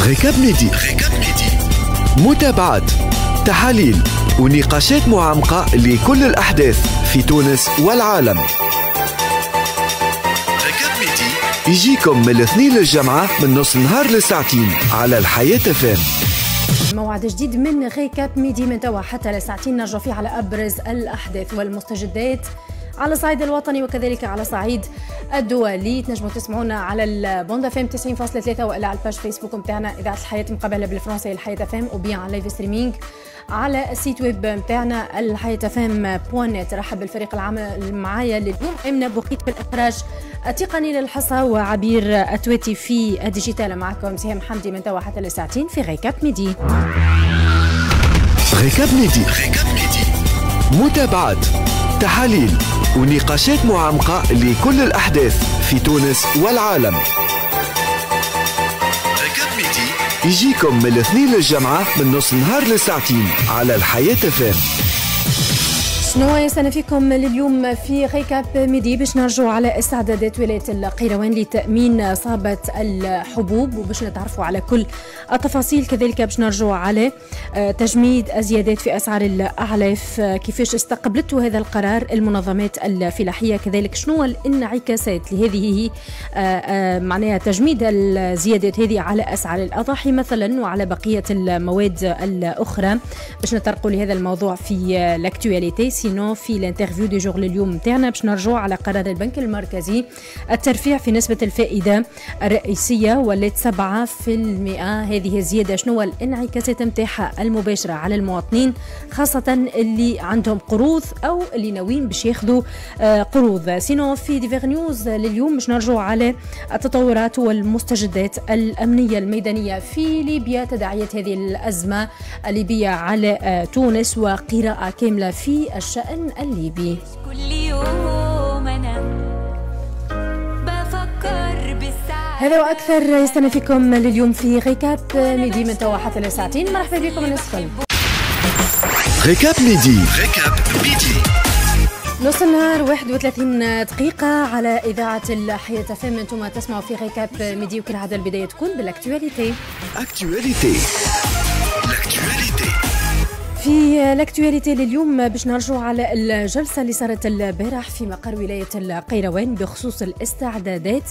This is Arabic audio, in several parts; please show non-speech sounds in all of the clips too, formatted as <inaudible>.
Recap midi Recap midi متابعة تحاليل ونقاشات معمقة لكل الأحداث في تونس والعالم. Recap midi يجيكم من الاثنين للجمعة من نص النهار لساعتين على الحياة FM موعد جديد من Recap midi من توا حتى لساعتين. نرجع فيه على أبرز الأحداث والمستجدات. على الصعيد الوطني وكذلك على صعيد الدولي. تنجموا تسمعونا على ال bande FM 90.3 والا على ال page Facebook نتاعنا إذاعة الحياة مقابلة بالفرنسي الحياة FM وبيان على live streaming على ال site web نتاعنا الحياة FM point نرحب بالفريق العمل معايا لليوم امنه بوقيت في الإخراج التقني للحصة وعبير أتويتي في ال digital. معكم سهام حمدي من توا حتى لساعتين في غيكاب ميدي غيكاب ميدي غيكاب ميدي متابعة تحاليل ونقاشات معمقة لكل الأحداث في تونس والعالم. يجيكم من الاثنين للجمعة من نص النهار لساعتين على الحياة FM شنو يستنى فيكم لليوم في Recap midi باش نرجعوا على استعدادات ولايه القيروان لتأمين صابه الحبوب وباش نتعرفوا على كل التفاصيل كذلك باش نرجعوا على آه، تجميد الزيادات في أسعار الأعلاف آه، كيفاش استقبلته هذا القرار المنظمات الفلاحية كذلك شنو الانعكاسات لهذه آه، معناها تجميد الزيادات هذه على أسعار الأضاحي مثلا وعلى بقية المواد الأخرى؟ باش نطرقوا لهذا الموضوع في l'actualité sinon في l'interview du jour لليوم. نتاعنا باش نرجعوا على قرار البنك المركزي الترفيع في نسبة الفائدة الرئيسية ولات 7% هذه الزيادة شنو الانعكاسات نتاعها المباشرة على المواطنين خاصة اللي عندهم قروض أو اللي ناويين باش ياخذوا آه، قروض. sinon في dix-huit heures news لليوم باش نرجعوا على التطورات والمستجدات الأمنية الميدانية في ليبيا. تداعيات هذه الأزمة الليبية على آه، تونس وقراءة كاملة في الشأن الليبي. كل يوم أنا بفكر هذا وأكثر يستنى فيكم لليوم في récap midi من توا حتى لساعتين. مرحبا بكم الناس récap midi. récap midi. نص النهار 31 دقيقة على إذاعة الحياة أف أم أنتم تسمعوا في récap midi وكل هذا البداية تكون بال actualité. actualité. في l'actualité لليوم باش نرجعوا على الجلسة اللي صارت البارح في مقر ولاية القيروان بخصوص الاستعدادات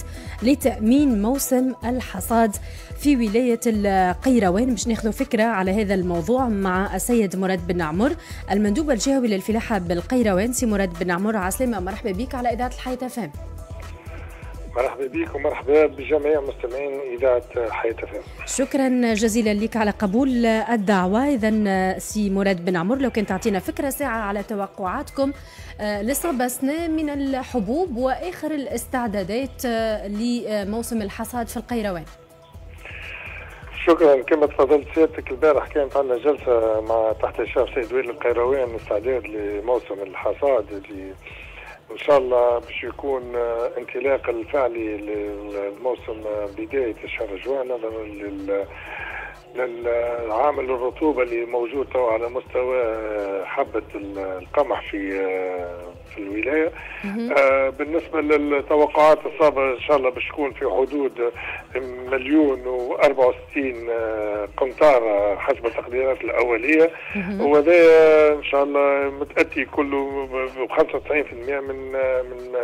لتأمين موسم الحصاد في ولاية القيروان. باش ناخذ فكرة على هذا الموضوع مع السيد مراد بن عمر المندوب الجهوي للفلاحة بالقيروان. سي مراد بن عمر عسلامة مرحبا بك على إذاعة الحياة أف أم مرحبا بك ومرحبا بجميع مستمعين إذاعة حياة أف أم. شكرا جزيلا لك على قبول الدعوة اذا سي مراد بن عمر لو كنت تعطينا فكرة ساعة على توقعاتكم آه، لصبة سنة من الحبوب وآخر الاستعدادات آه، لموسم الحصاد في القيروان. شكرا كما تفضلت سيادتك البارح كانت عندنا جلسة مع تحت إشراف سيد ويل القيروان استعداد لموسم الحصاد اللي إن شاء الله باش يكون آه، انطلاق الفعلي للموسم آه، بداية شهر جوان نظرا لل للعامل الرطوبه اللي موجود على مستوى آه، حبة القمح في في الولايه آه بالنسبة للتوقعات الصابه إن شاء الله باش تكون في حدود مليون و64 آه قنطار حسب التقديرات الأولية. وهذا إن شاء الله متأتي كله ب 95% من من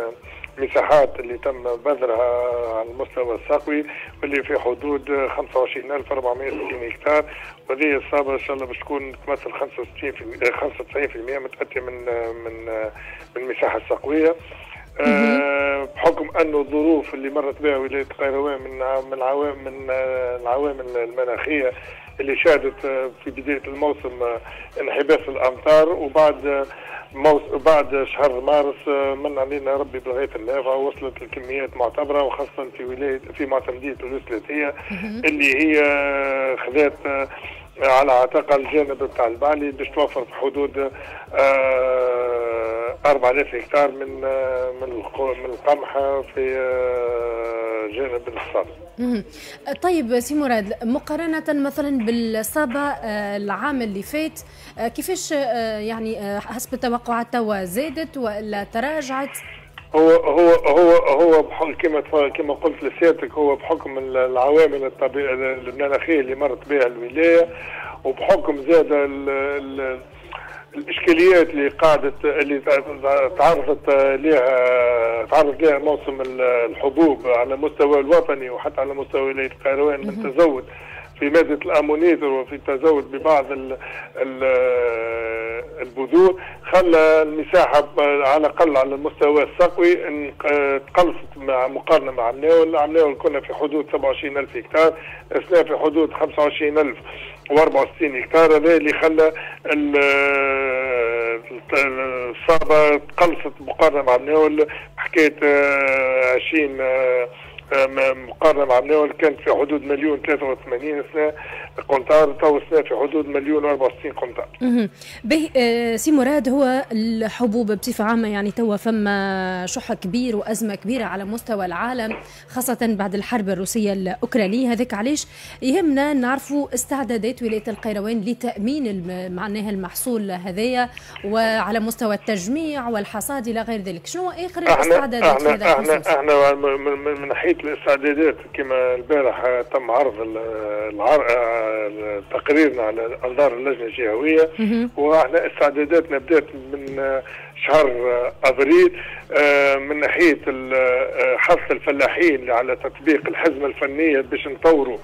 مساحات اللي تم بذرها على المستوى السقوي واللي في حدود 25460 هكتار وهذه الصابة إن شاء الله باش تكون تمثل 65% 95% متأتية من من من المساحة السقوية أه بحكم أنه الظروف اللي مرت بها ولاية قيروان من من العوامل من العوامل المناخية اللي شهدت في بداية الموسم انحباس الأمطار وبعد. بعد شهر مارس من علينا ربي بغايه النافعه وصلت الكميات معتبرة وخاصة في ولاية في معتمدية تونس اللي هي خذات على عاتقها الجانب بتاع البعلي باش توفر في حدود 4000 هكتار من من من القمح في جانب الحصاد. طيب سي مراد مقارنة مثلا بالصابة آه، العام اللي فات آه، كيفاش آه، يعني حسب التوقعات توا زادت ولا تراجعت؟ هو هو هو هو كما كما قلت لسيادتك هو بحكم العوامل الطبيعية المناخيه اللي مرت بها الولاية وبحكم زاد ال ال الإشكاليات اللي قاعدت اللي تعرضت لها تعرض لها موسم الحبوب على المستوى الوطني وحتى على مستوى ولاية القيروان من تزود في مادة الأمونيتر وفي التزود ببعض ال ال البذور خلى المساحة على الأقل على المستوى السقوي تقلصت مع مقارنة مع العام الأول، الناول كنا في حدود 27000 هكتار، أثناء في حدود 25000 و64 هكتار. هذا اللي خلى الصابة تقلصت مقارنة مع الناول حكاية 20 مقارنة مع مناول كانت في حدود مليون 83 اثناء قنطار تو في حدود مليون 64 قنطار. باهي آه، سي مراد هو الحبوب بصفة عامة يعني توا فما شح كبير وأزمة كبيرة على مستوى العالم خاصة بعد الحرب الروسية الأوكرانية. هذاك علاش؟ يهمنا نعرفوا استعدادات ولاية القيروان لتأمين معناها المحصول هذايا وعلى مستوى التجميع والحصاد إلى غير ذلك. شنو آخر الاستعدادات إحنا إحنا إحنا, إحنا من ناحية الاستعدادات كما البارح تم عرض تقريرنا على أنظار اللجنة الجهوية وإحنا استعداداتنا بدأت من شهر أبريل من ناحية آه، حث الفلاحين على تطبيق الحزمة الفنية باش نطوروا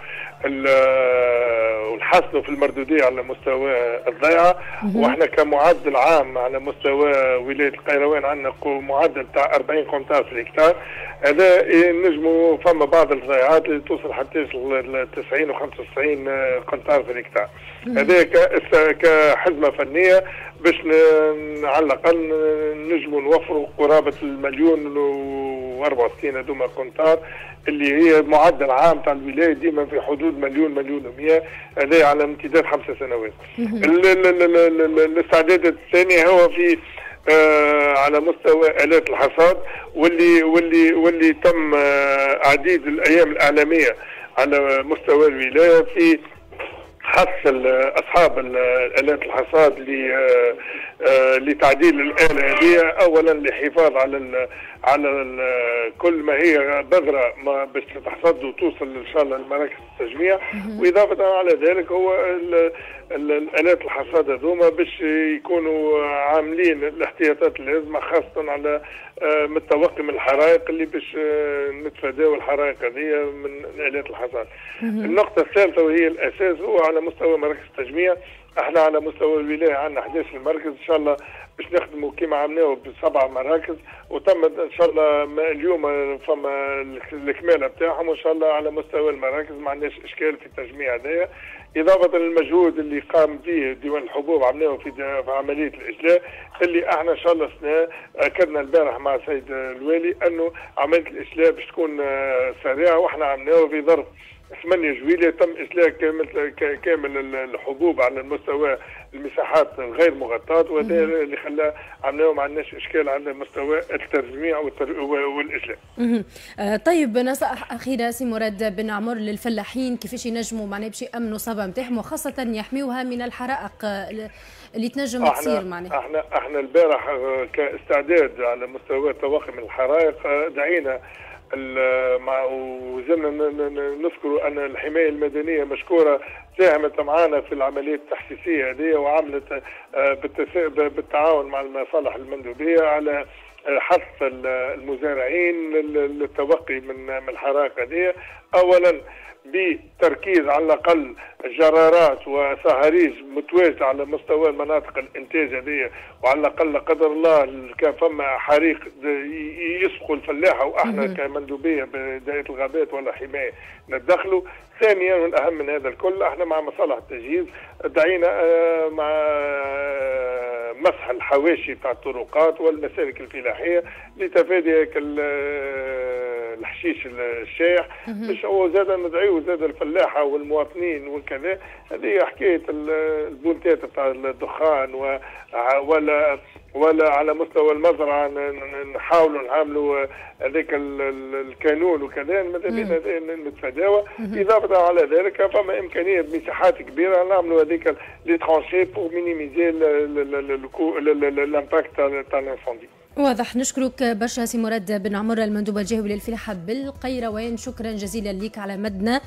ونحسنوا في المردودية على مستوى الضيعة. وإحنا كمعدل عام على مستوى ولاية القيروان عندنا معدل تاع 40 قنطار في الهكتار. هذا نجموا فما بعض الضيعات اللي توصل حتى ل 90 و 95 قنطار في الهكتار. هذا كحزمة فنية باش على الأقل نجموا نوفروا قرابة المليون و 64 هذوما قنطار اللي هي معدل عام تاع الولاية ديما في حدود مليون مليون و100 هذا على امتداد خمسة سنوات. الاستعداد الثاني هو في آه على مستوى آلات الحصاد واللي واللي واللي تم آه عديد الأيام الإعلامية على مستوى الولاية في حث أصحاب آلات الحصاد آه، لتعديل الآلة هذه. اولا للحفاظ على ال على ال كل ما هي بذرة ما باش تحصد وتوصل إن شاء الله لمراكز التجميع. وإضافة على ذلك هو الآلات الحصاد هذوما باش يكونوا عاملين الاحتياطات اللازمه خاصة على آه، من التوقي من الحرائق اللي باش آه، نتفاداو الحرائق هذه من آلات الحصاد. النقطة الثالثة وهي الأساس هو على مستوى مراكز التجميع. إحنا على مستوى الولاية عندنا 11 مركز إن شاء الله باش نخدموا كما عملناه بسبع مراكز وتم إن شاء الله اليوم فما الكمالة بتاعهم وإن شاء الله على مستوى المراكز ما عندناش إشكال في التجميع هذايا. إضافة للمجهود اللي قام به ديوان الحبوب عملناه في, في عملية الإجلاء اللي إحنا إن شاء الله سنة أكدنا البارح مع السيد الوالي أنه عملية الإجلاء باش تكون سريعة وإحنا عملناه في ظرف 8 جويلية تم إسلاك كامل كامل الحبوب على المستوى المساحات غير مغطاة وهذا اللي خلى عملناه ما عندناش إشكال على مستوى الترجميع والإسلاك. آه، طيب نصائح أخيرة سي مراد بن عمر للفلاحين كيفاش ينجموا معناها باش يأمنوا صبا نتاعهم وخاصة يحميوها من الحرائق اللي تنجم تصير معناها. إحنا إحنا البارح آه، كاستعداد على مستوى توخم الحرائق آه، دعينا وزلنا نذكر أن الحماية المدنية مشكورة ساهمت معنا في العملية التحسيسية هذه وعملت آه، بالتعاون مع المصالح المندوبية على حث المزارعين للتوقي من الحرائق هذه. اولا بتركيز على الأقل جرارات وصهاريج متواجده على مستوى مناطق الإنتاج هذه وعلى الأقل لا قدر الله كان فما حريق يسبقوا الفلاحة وأحنا كمندوبية بداية الغابات ولا حماية ندخلوا. ثانيا والاهم من هذا الكل أحنا مع مصالح التجهيز دعينا آه، مع آه، مسح الحواشي بتاع الطرقات والمسالك الفلاحية لتفادي الحشيش الشايح مش هو زاد ندعيه زاد الفلاحة والمواطنين وكذا هذه حكاية ال pointات بتاع الدخان ولا ولا على مستوى المزرعة نحاولوا نعملوا هذاك الكانون وكذا ماذا بينا نتفاداوا إضافة على ذلك فما إمكانية بمساحات كبيرة نعملوا هذيك les tranchées pour minimiser l'impact تاع l'incendie واضح. نشكرك برشا سي مراد بن عمر المندوب الجهوي للفلاحة بالقيروان. شكرا جزيلا لك على مدنا.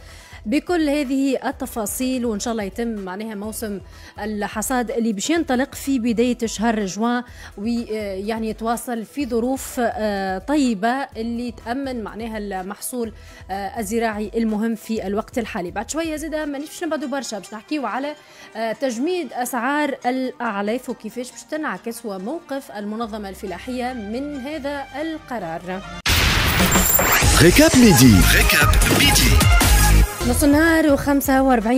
بكل هذه التفاصيل وإن شاء الله يتم معناها موسم الحصاد اللي باش ينطلق في بداية شهر جوان ويعني يتواصل في ظروف آه، طيبة اللي تأمن معناها المحصول آه، الزراعي المهم في الوقت الحالي. بعد شوية زيدا مانيش باش نبعدوا برشا باش نحكيو على آه، تجميد أسعار الأعلاف وكيفاش باش تنعكس وموقف المنظمة الفلاحية من هذا القرار. récap midi récap midi نص النهار و45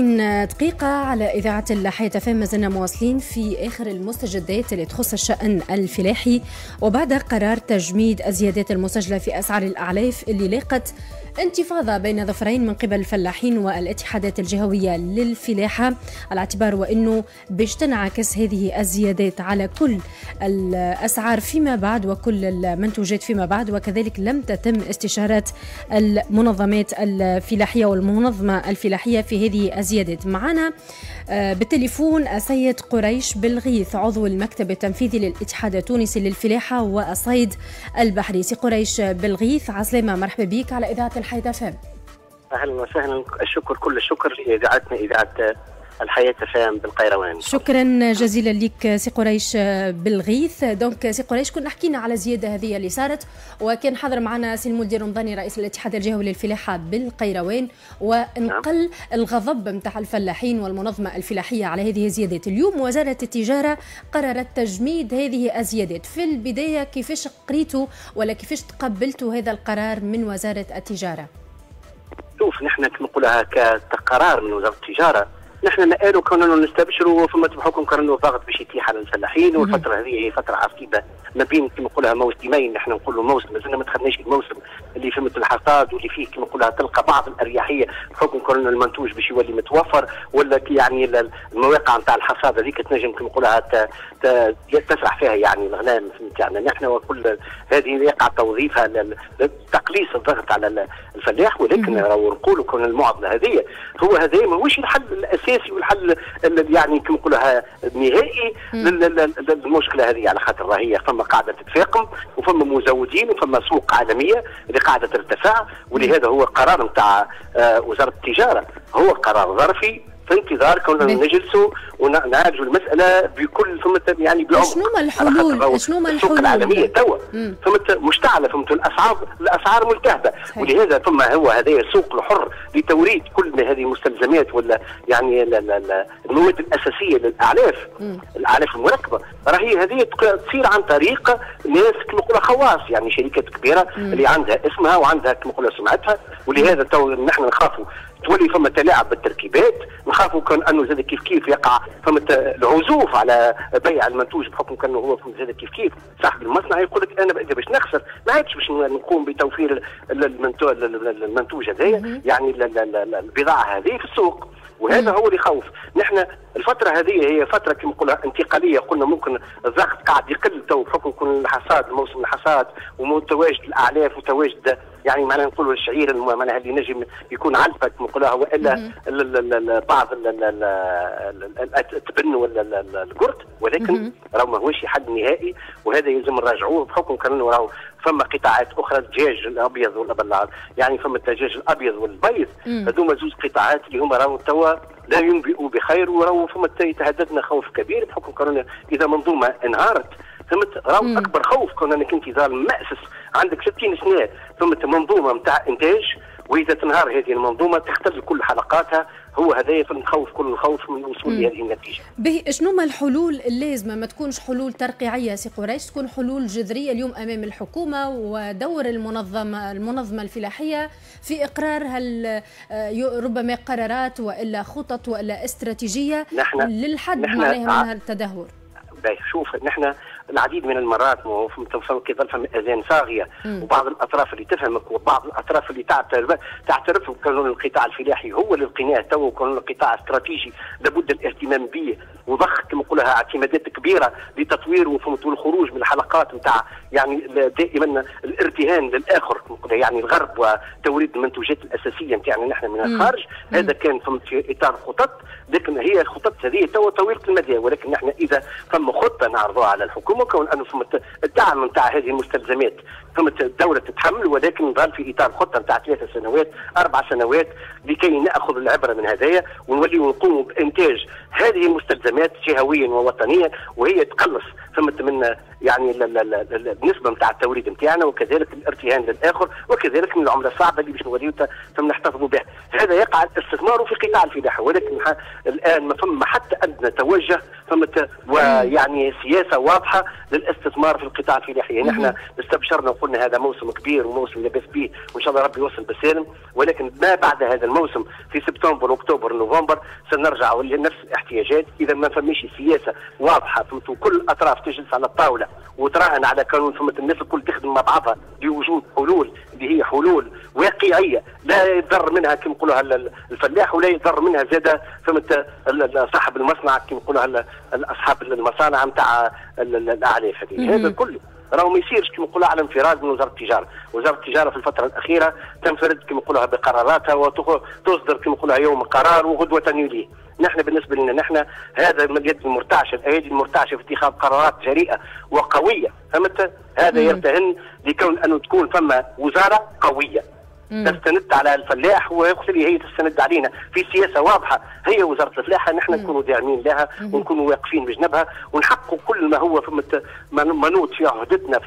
دقيقة على إذاعة الحياة أف أم ما زلنا مواصلين في آخر المستجدات اللي تخص الشأن الفلاحي وبعد قرار تجميد الزيادات المسجلة في أسعار الأعلاف اللي لاقت انتفاضة بين ظفرين من قبل الفلاحين والاتحادات الجهوية للفلاحة. على اعتبار وأنه باش تنعكس هذه الزيادات على كل الأسعار فيما بعد وكل المنتوجات فيما بعد وكذلك لم تتم استشارات المنظمات الفلاحية والمنظمة الفلاحية في هذه الزيادات. معنا آه، بالتليفون السيد قريش بالغيث عضو المكتب التنفيذي للاتحاد التونسي للفلاحة والصيد البحري. سي قريش بالغيث عسلامة مرحبا بك على إذاعة الحياة أف أم أهلا وسهلا. الشكر كل الشكر لإذاعتنا إذاعة الحياة أف أم بالقيروان. شكرا جزيلا لك سي قريش بالغيث donc سي قريش كنا حكينا على الزيادة هذه اللي صارت وكان حضر معنا سي المدير رمضاني رئيس الاتحاد الجهوي للفلاحة بالقيروان. وانقل نعم. الغضب نتاع الفلاحين والمنظمة الفلاحية على هذه الزيادات. اليوم وزارة التجارة قررت تجميد هذه الزيادات. في البداية كيفاش قريتوا ولا كيفاش تقبلتوا هذا القرار من وزارة التجارة؟ شوف نحن كما نقولها كقرار من وزارة التجارة نحن نقالوا كنا نستبشروا فما بحكم كنا ضغط باش يتيح على الفلاحين والفترة هذه هي فترة عصيبة. ما بين كما نقولها موسمين نحن نقولوا موسم مازلنا ما دخلناش الموسم اللي فيه الحصاد واللي فيه كما نقولها تلقى بعض الأريحية بحكم كنا المنتوج باش يولي متوفر ولا يعني المواقع نتاع الحصاد هذيك تنجم كما نقولها تسرح فيها يعني الغنام نتاعنا نحن وكل هذه يقع توظيفها لتقليص الضغط على الفلاح ولكن نقولوا كون المعضلة هذه هو هذا ماهوش الحل الأساسي والحل يعني كما نقولها النهائي للمشكلة هذه على خاطر راهي فما قاعدة تتفاقم وفما مزودين وفما سوق عالمية اللي قاعدة ترتفع ولهذا هو قرار نتاع آه، وزارة التجارة. هو قرار ظرفي في انتظار كنا نجلسوا ونعالجوا المسألة بكل فهمت يعني بعمق شنو ما الحلول؟ شنو ما الحلول؟ العالمية توا. فهمت مشتعلة فهمت الأسعار الأسعار ملتهبة. ولهذا ثم هو هذا السوق الحر لتوريد كل هذه المستلزمات ولا يعني المواد الأساسية للأعلاف. الأعلاف المركبة. راهي هذه تصير عن طريق ناس كما نقولوا خواص يعني شركات كبيرة مم. اللي عندها اسمها وعندها كما نقولوا سمعتها. ولهذا تو نحن نخافوا تولي فما تلاعب بالتركيبات نخافوا كان أنه زاد كيف كيف يقع فما العزوف على بيع المنتوج بحكم كأنه هو زاد كيف كيف. صاحب المصنع يقول لك أنا اذا باش نخسر ما عادش باش نقوم بتوفير المنتوج هذايا يعني البضاعة هذه في السوق. وهذا هو اللي يخوف. نحن الفترة هذه هي فترة كما نقولها انتقالية قلنا ممكن الضغط قاعد يقل تو بحكم يكون الحصاد موسم الحصاد ومتواجد الأعلاف وتواجد يعني معناها نقولوا الشعير معناها اللي نجم يكون علفة نقولها وإلا بعض التبن ولا القرد ولكن راهو ماهوش حل نهائي وهذا يلزم نراجعوه بحكم كانه راهو فما قطاعات أخرى الدجاج الأبيض والابيض يعني فما الدجاج الأبيض والبيض هذوما زوج قطاعات اللي هما راهو توا لا ينبئوا بخير وراهو فما يتهددنا خوف كبير بحكم كورونا إذا منظومة انهارت فهمت راهو أكبر خوف كون أنك أنت ظالم مأسس. عندك 60 سنة فهمت منظومة نتاع إنتاج وإذا تنهار هذه المنظومة تختل كل حلقاتها. هو هذايا نخوف كل الخوف من الوصول لهذه النتيجة. به شنو ما الحلول اللازمة؟ ما تكونش حلول ترقيعية سي قريش تكون حلول جذرية اليوم أمام الحكومة ودور المنظمة المنظمة الفلاحية في إقرار هل آه، ربما قرارات وإلا خطط وإلا استراتيجية نحن للحد نحن معناها من التدهور. شوف نحن العديد من المرات كيظل فما أذان صاغية. وبعض الأطراف اللي تفهمك وبعض الأطراف اللي تعترف تعترف بقانون القطاع الفلاحي هو للقناع تو قانون القطاع استراتيجي لابد الاهتمام به. وضخ كما نقولها اعتمادات كبيرة لتطوير والخروج من الحلقات نتاع يعني دائما الارتهان للآخر يعني الغرب وتوريد المنتوجات الأساسية نتاعنا نحن من الخارج. هذا كان في إطار خطط لكن هي الخطط هذه تو طويلة المدى ولكن نحن إذا فما خطة نعرضوها على الحكومة الحكومة كون أنه ثم الدعم نتاع هذه المستلزمات. ثم الدولة تتحمل ولكن نظل في إطار خطة نتاع ثلاث سنوات أربع سنوات لكي نأخذ العبرة من هذايا ونولي نقوم بإنتاج هذه المستلزمات جهويا ووطنيا وهي تقلص ثم من يعني النسبة نتاع التوريد نتاعنا وكذلك الارتهان للآخر وكذلك من العملة الصعبة اللي باش نوليو ثم نحتفظوا بها هذا يقع الاستثمار في قطاع الفلاحة ولكن الآن ما فما حتى أدنى توجه ثم ويعني سياسة واضحة للاستثمار في القطاع الفلاحي. يعني إحنا استبشرنا وقلنا هذا موسم كبير وموسم لاباس به وإن شاء الله ربي يوصل بسالم ولكن ما بعد هذا الموسم في سبتمبر أكتوبر نوفمبر سنرجع لنفس الاحتياجات. إذا ما فماش سياسة واضحة كل الاطراف تجلس على الطاولة وتراهن على قانون ثم الناس الكل تخدم مع بعضها لوجود حلول اللي هي حلول واقعية. لا يضر منها كما نقولوا الفلاح ولا يضر منها زاد فهمت؟ صاحب المصنع كما نقولوا أصحاب المصانع نتاع الاعلاف هذه هذا كله راهو ما يصيرش كما نقولوا على انفراد من وزارة التجارة، وزارة التجارة في الفترة الأخيرة تنفرد كما نقولوا بقراراتها وتصدر كما نقولوا يوم قرار وغدوة يليه، نحن بالنسبة لنا نحن هذا اليد المرتعشة. الايدي المرتعشة في اتخاذ قرارات جريئة وقوية فهمت؟ هذا يرتهن لكون أنه تكون فما وزارة قوية. تستند على الفلاح ويقتل هي تستند علينا. في سياسة واضحة. هي وزارة الفلاحة نحن نكونوا داعمين لها ونكونوا واقفين بجنبها. ونحققوا كل ما هو في منوط في عهدتنا في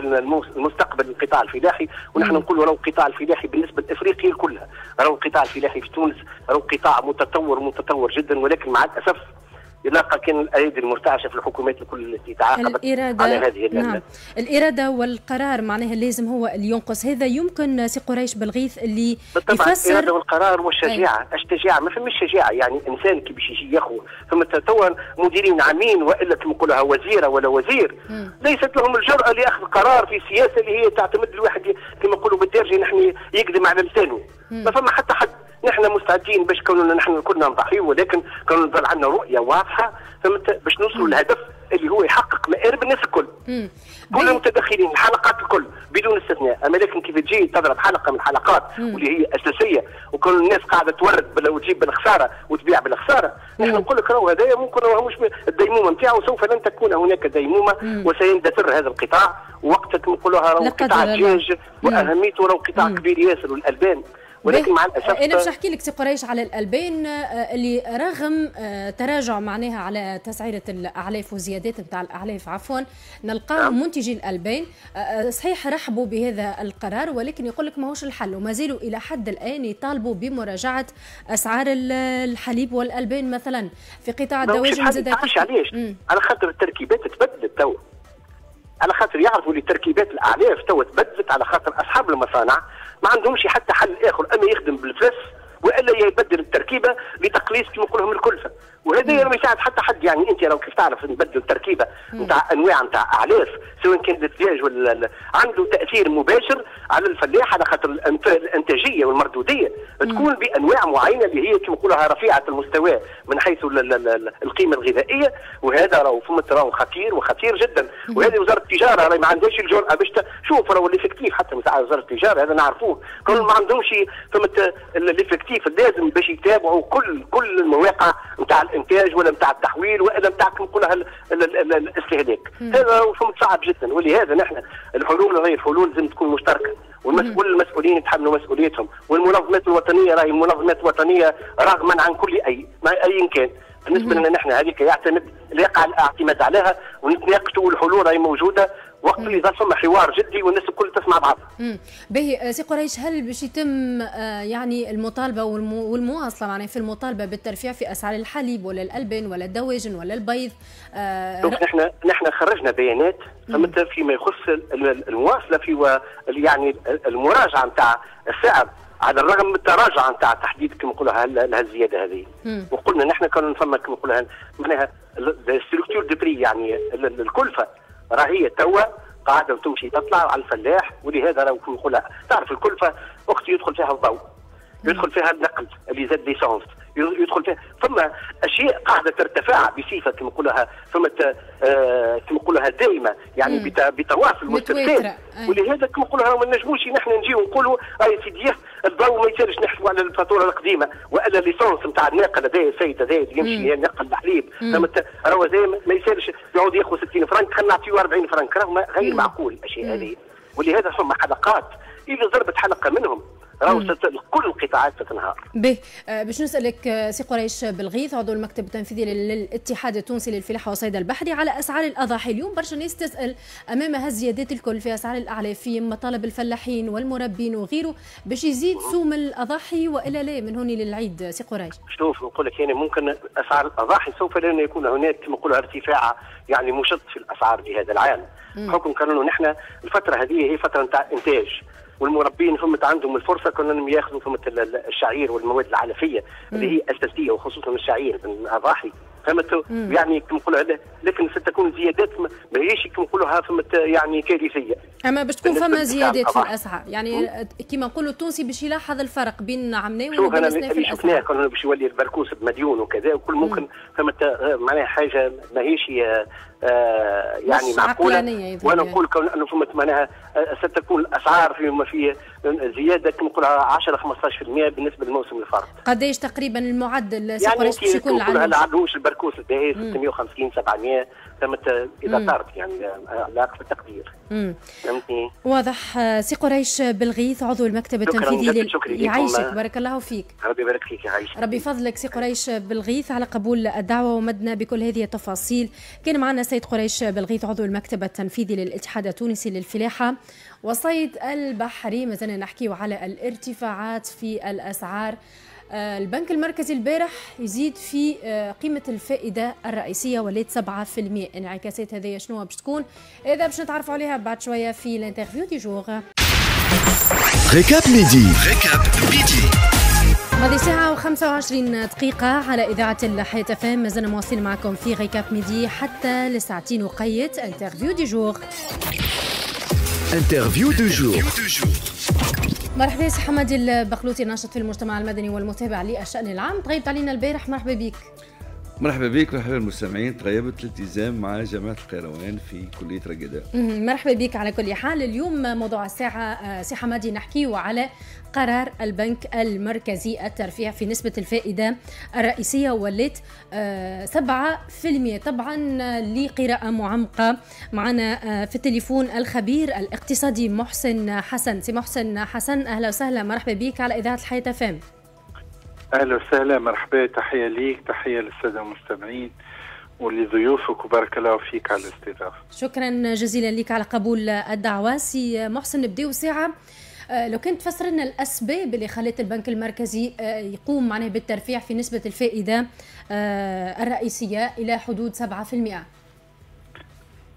المستقبل القطاع الفلاحي. ونحن نقولوا راهو القطاع الفلاحي بالنسبة لإفريقيا كلها. راهو القطاع الفلاحي في تونس. راهو قطاع متطور متطور جدا. ولكن مع الأسف يلاقى كان الأيدي المرتعشة في الحكومات الكل التي تعاقبت الإرادة على هذه نعم. الإرادة والقرار معناها لازم هو اللي ينقص. هذا يمكن سي قريش بالغيث اللي بالطبع يفسر الإرادة والقرار والشجاعه الشجاعة. ما فماش شجاعة. يعني إنسان كي باش يجي يخو ثم توا مديرين عامين وإلا كما نقولها وزيرة ولا وزير. مم. ليست لهم الجرأة لأخذ قرار في سياسة اللي هي تعتمد الواحد كما نقولوا بالدارجه نحن يقدم على لسانه. ما فما حتى حد. نحن مستعدين باش كونوا نحن كنا نضحيو ولكن كون نظل عندنا رؤية واضحة فهمت؟ باش نوصلوا للهدف اللي هو يحقق مآرب الناس الكل. كل المتدخلين الحلقات الكل بدون استثناء. اما لكن كيف تجي تضرب حلقة من الحلقات واللي هي أساسية وكل الناس قاعدة تورد وتجيب بالخسارة وتبيع بالخسارة. نحن نقول لك راهو هذايا ممكن راهو مش الديمومة نتاعو سوف لن تكون هناك ديمومة وسيندثر هذا القطاع. وقتك نقولوها راهو قطاع الدجاج وأهميته راهو قطاع كبير ياسر والألبان. ولكن مع الأسف أنا باش نحكي لك سي قريش على الألبان آه، اللي رغم آه، تراجع معناها على تسعيرة الأعلاف وزيادات نتاع الأعلاف عفوا نلقاو نعم. منتجي الألبان. آه، صحيح رحبوا بهذا القرار ولكن يقول لك ماهوش الحل وما زالوا إلى حد الآن يطالبوا بمراجعة أسعار الحليب والألبان مثلا في قطاع الدواجن زاد علاش؟ على خاطر التركيبات تبدلت تو على خاطر يعرفوا اللي تركيبات الأعلاف تو تبدلت على خاطر أصحاب المصانع ما عندهمش حتى حل آخر أما يخدم بالفلس وإلا يبدل التركيبة لتقليص كما نقول لهم الكلفة. وهذا ما يساعد حتى حد يعني انت لو كيف تعرف نبدل التركيبة نتاع أنواع نتاع أعلاف سواء كان الدجاج ولا عنده تأثير مباشر على الفلاح على خاطر الإنتاجية والمردودية. تكون بأنواع معينة اللي هي كما نقولها رفيعة المستوى من حيث القيمة الغذائية. وهذا راهو فما راهو خطير وخطير جدا. وهذه وزارة التجارة راهي ما عندهاش الجرأة باش شوف راهو الإفكتيف حتى نتاع وزارة التجارة هذا نعرفوه. كل ما عندهمش فما الإفكتيف اللازم باش يتابعوا كل كل المواقع نتاع الإنتاج ولا نتاع التحويل ولا نتاع كما نقولها الاستهلاك. هذا فما صعب جدا. ولهذا نحن الحلول راهي الحلول لازم تكون مشتركة. والمسؤول المسؤولين يتحملوا مسؤوليتهم. والمنظمات الوطنية راهي منظمات وطنية رغما عن كل اي ما ايا كان. بالنسبة لنا نحن هذيك يعتمد يقع الاعتماد عليها ونتناقشوا والحلول راهي موجودة. وقت اللي ظل فما حوار جدي والناس الكل تسمع بعض. باهي آه، سي قريش هل باش يتم آه، يعني المطالبة والمواصلة معناها في المطالبة بالترفيع في أسعار الحليب ولا الالبان ولا الدواجن ولا البيض؟ آه شوف نحن نحن خرجنا بيانات فهمت فيما يخص المواصلة في يعني المراجعة نتاع السعر على الرغم من التراجع نتاع تحديد كما نقولوا لهالزياده هذه. وقلنا نحن كنا نفهم كما نقولوا معناها structure de prix يعني الكلفة. راهي توا قاعدة تمشي تطلع على الفلاح ولهذا لو نقولها تعرف الكلفة أختي يدخل فيها الضوء يدخل فيها النقل اللي زاد l'essence. يدخل فيها. ثم أشياء قاعدة ترتفع بصفة كما نقولها ثم آه كما نقولها دائمه يعني بتواصل مستمر ولهذا كما نقولها ما نجموش نحن نجيو نقولوا أي سيدي الضوء ما يسالش نحسبوا على الفاتورة القديمة. وألا l'essence نتاع الناقل هذا السيد هذا يمشي نقل الحليب. فهمت راهو زي ما يسالش يعود ياخذ 60 فرنك خلينا نعطيه 40 فرنك. راهو غير معقول الأشياء هذه. ولهذا ثم حلقات اذا ضربت حلقة منهم. راهو كل القطاعات ستنهار. باهي آه، باش نسألك آه، سي قريش بالغيث عضو المكتب التنفيذي للاتحاد التونسي للفلاحة والصيد البحري على أسعار الأضاحي اليوم برشا ناس تسأل أمام هالزيادات الكل في أسعار الاعلاف في مطالب الفلاحين والمربين وغيره باش يزيد سوم الأضاحي والا لا من هوني للعيد سي قريش. شوف نقول لك يعني ممكن أسعار الأضاحي سوف لن يكون هناك كما نقولوا ارتفاع يعني مشط في الأسعار في هذا العام. بحكم كانوا نحن الفترة هذه هي فترة نتاع إنتاج والمربين فمت عندهم الفرصة كنا ياخذوا فمت الشعير والمواد العلفية اللي هي اساسيه وخصوصا الشعير من الاضاحي فهمت؟ يعني كما نقولوا لكن ستكون زيادات ما هيش كما نقولوها فهمت يعني كارثية. أما باش تكون فما زيادات في الأسعار يعني كما نقولوا التونسي باش يلاحظ الفرق بين عمنا وبين في الأسعار. كنا باش يولي البركوس بمديون وكذا وكل ممكن فهمت معناها حاجة ما هيش آه يعني معقولة. وأنا نقول كون أنه فما معناها آه، ستكون الاسعار فيما فيه زيادة كما نقول 10 15% بالنسبة للموسم فات. قداش تقريبا المعدل يعني باش يكون العروش البركوس الباهي 650 700 ثمت إذا صارت يعني على اقصى التقدير. فهمتني؟ واضح. سي قريش بالغيث عضو المكتب التنفيذي يعيشك بارك الله فيك. ربي يبارك فيك يعيشك ربي فضلك. سي قريش بالغيث على قبول الدعوة ومدنا بكل هذه التفاصيل. كان معنا سيد قريش بالغيث عضو المكتب التنفيذي للاتحاد التونسي للفلاحة. وصيد البحري ما زلنا نحكي على الارتفاعات في الأسعار. آه، البنك المركزي البارح يزيد في آه، قيمة الفائدة الرئيسية ولات 7% انعكاسات هذه شنو باش تكون؟ إذا باش نتعرفوا عليها بعد شوية في الانترفيو دي جوغ ريكاب ميدي ريكاب ميدي هذه ساعة و25 دقيقة على إذاعة الحياة FM مازلنا مواصلين معكم في Récap midi حتى لساعتين وقيت. انترفيو دي جوغ انترفيو دو جور مرحبا سي حمادي البقلوطي ناشط في المجتمع المدني والمتابع للشأن العام. تغيبت علينا البارح مرحبا بك. مرحبا بك مرحبا بالمستمعين. تغيبت الالتزام مع جامعة القيروان في كلية رقادة مرحبا بك على كل حال. اليوم موضوع الساعة سي حمادي نحكيه على قرار البنك المركزي الترفيع في نسبة الفائدة الرئيسية ولات 7% آه، طبعا لقراءة معمقة معنا آه، في التليفون الخبير الاقتصادي محسن حسن. سي محسن حسن أهلا وسهلا. مرحبا بك على إذاعة الحياة FM أهلا وسهلا مرحبا تحية ليك تحية للسادة المستمعين ولضيوفك وبارك الله فيك على الاستضافة. شكرا جزيلا لك على قبول الدعوة. سي محسن نبداو ساعة. آه، لو كنت تفسر لنا الأسباب اللي خلت البنك المركزي آه، يقوم معناه بالترفيع في نسبة الفائدة آه، الرئيسية إلى حدود 7%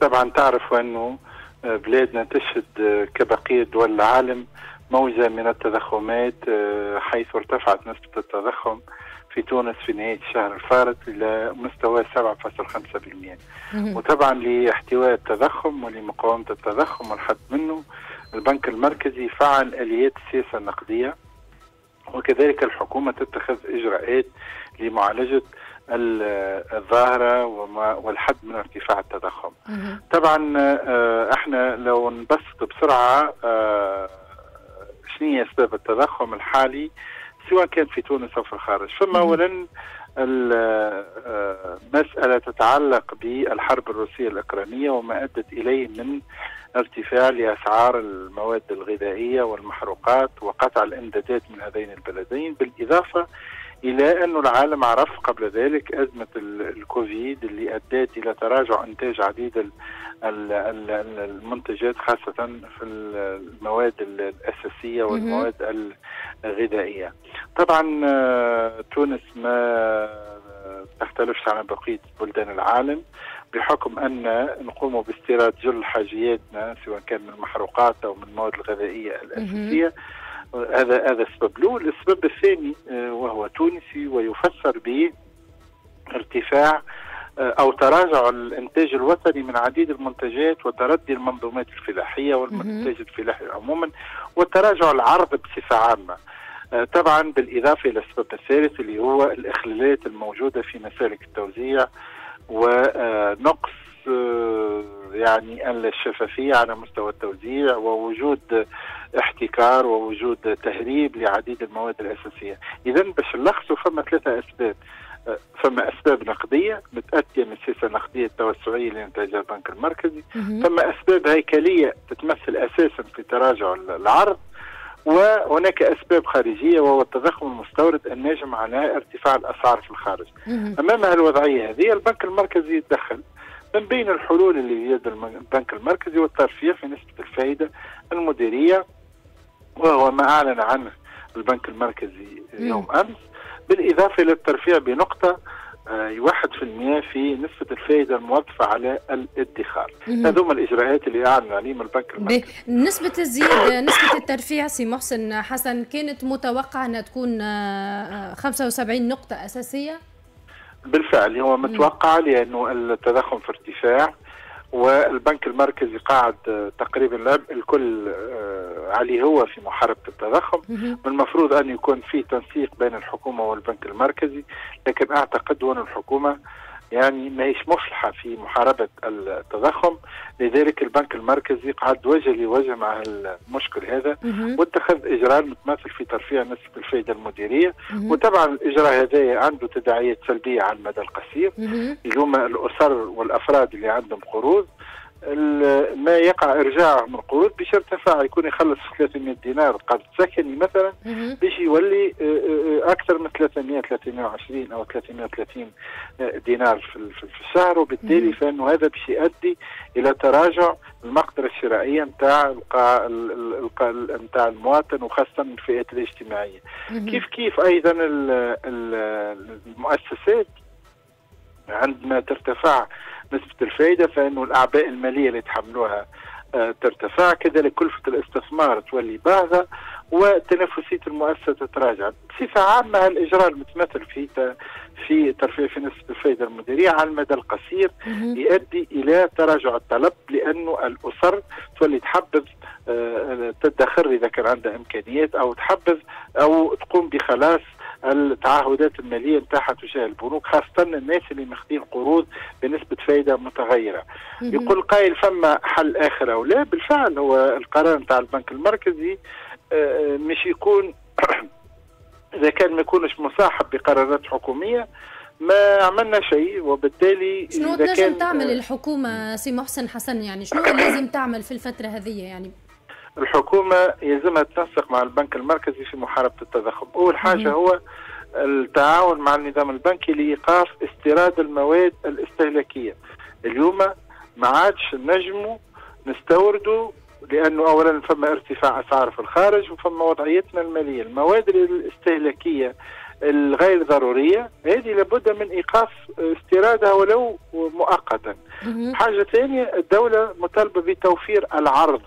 طبعا تعرف أنه بلادنا تشهد كبقية دول العالم موجة من التضخمات حيث ارتفعت نسبة التضخم في تونس في نهاية الشهر الفارط إلى مستوى 7.5% وطبعا لاحتواء التضخم ولمقاومة التضخم والحد منه البنك المركزي فعل آليات السياسة النقدية وكذلك الحكومة تتخذ إجراءات لمعالجة الظاهرة والحد من ارتفاع التضخم. طبعا آه، إحنا لو نبسط بسرعة آه، شنو هي اسباب التضخم الحالي سواء كان في تونس أو في الخارج. فما اولا المسألة آه، تتعلق بالحرب الروسية الأوكرانية وما أدت إليه من ارتفاع لأسعار المواد الغذائية والمحروقات وقطع الإمدادات من هذين البلدين بالإضافة إلى أن العالم عرف قبل ذلك أزمة الكوفيد اللي أدت إلى تراجع إنتاج عديد المنتجات خاصة في المواد الأساسية والمواد الغذائية. طبعا آه، تونس ما تختلفش عن بقية بلدان العالم بحكم أن نقوم باستيراد جل حاجياتنا سواء كان من المحروقات أو من المواد الغذائية الأساسية. هذا هذا السبب. له السبب الثاني آه، وهو تونسي ويفسر ب ارتفاع آه، أو تراجع الإنتاج الوطني من عديد المنتجات وتردي المنظومات الفلاحية والمنتج الفلاحي عموما وتراجع العرض بصفة عامة. طبعا بالإضافة إلى السبب الثالث اللي هو الإخلالات الموجودة في مسالك التوزيع ونقص يعني الشفافية على مستوى التوزيع ووجود احتكار ووجود تهريب لعديد المواد الأساسية، اذا باش نلخصوا فما ثلاثة أسباب. فما أسباب نقدية متأتية من السياسة النقدية التوسعية اللي ينتجها البنك المركزي. فما أسباب هيكلية تتمثل أساسا في تراجع العرض وهناك أسباب خارجية وهو التضخم المستورد الناجم على ارتفاع الأسعار في الخارج. أمام هالوضعية هذه البنك المركزي يتدخل من بين الحلول اللي في يد البنك المركزي والترفيه في نسبة الفائده المديرية وهو ما أعلن عنه البنك المركزي يوم أمس. بالإضافة للترفيع بنقطة واحد في المية في نسبة الفائدة الموظفة على الادخار. هذوما الإجراءات اللي أعلن عليهم البنك المركزي. نسبة الزيادة نسبة الترفيع سي محسن حسن كانت متوقعة أنها تكون 75 نقطة أساسية؟ بالفعل هو متوقع لأنه التضخم في ارتفاع. والبنك المركزي قاعد تقريبا الكل عليه هو في محاربة التضخم. المفروض أن يكون في تنسيق بين الحكومة والبنك المركزي لكن أعتقد أن الحكومة يعني ما هيش مفلحة في محاربة التضخم. لذلك البنك المركزي قعد وجه لوجه مع المشكل هذا واتخذ إجراء متماثل في ترفيع نسبة الفائدة المديرية. وطبعا الإجراء هذا عنده تداعيات سلبية على المدى القصير. اللي هما الأسر والأفراد اللي عندهم قروض ما يقع إرجاعه من القروض باش يرتفع يكون يخلص 300 دينار قرض سكني مثلا باش يولي أكثر من 300 320 أو 330 دينار في الشهر. وبالتالي فإنه هذا باش يؤدي إلى تراجع المقدرة الشرائية نتاع نتاع المواطن وخاصة الفئات الاجتماعية. كيف كيف أيضا المؤسسات عندما ترتفع نسبة الفائدة فإنه الأعباء المالية اللي يتحملوها آه ترتفع. كذلك كلفة الاستثمار تولي باهظة وتنافسية المؤسسة تتراجع بصفة عامة الإجراء المتمثل في في ترفيع في نسبة الفائدة المديرية على المدى القصير يؤدي إلى تراجع الطلب لأنه الأسر تولي تحبذ آه تدخر إذا كان عندها إمكانيات أو تحبذ أو تقوم بخلاص التعهدات المالية نتاعها تجاه البنوك خاصة الناس اللي ماخذين قروض بنسبة فائده متغيرة. يقول قائل فما حل آخر أو لا؟ بالفعل هو القرار نتاع البنك المركزي مش يكون <clears throat> إذا كان ما يكونش مصاحب بقرارات حكومية ما عملنا شيء وبالتالي شنو تنجم تعمل الحكومة سي محسن حسن يعني شنو لازم تعمل في الفترة هذه يعني؟ الحكومة يلزمها تنسق مع البنك المركزي في محاربة التضخم. أول حاجة هو التعاون مع النظام البنكي لإيقاف استيراد المواد الاستهلاكية. اليوم ما عادش نجموا نستوردوا لأنه أولا فما ارتفاع أسعار في الخارج وفما وضعيتنا المالية. المواد الاستهلاكية الغير ضرورية هذه لابد من إيقاف استيرادها ولو مؤقتا. حاجة ثانية الدولة مطالبة بتوفير العرض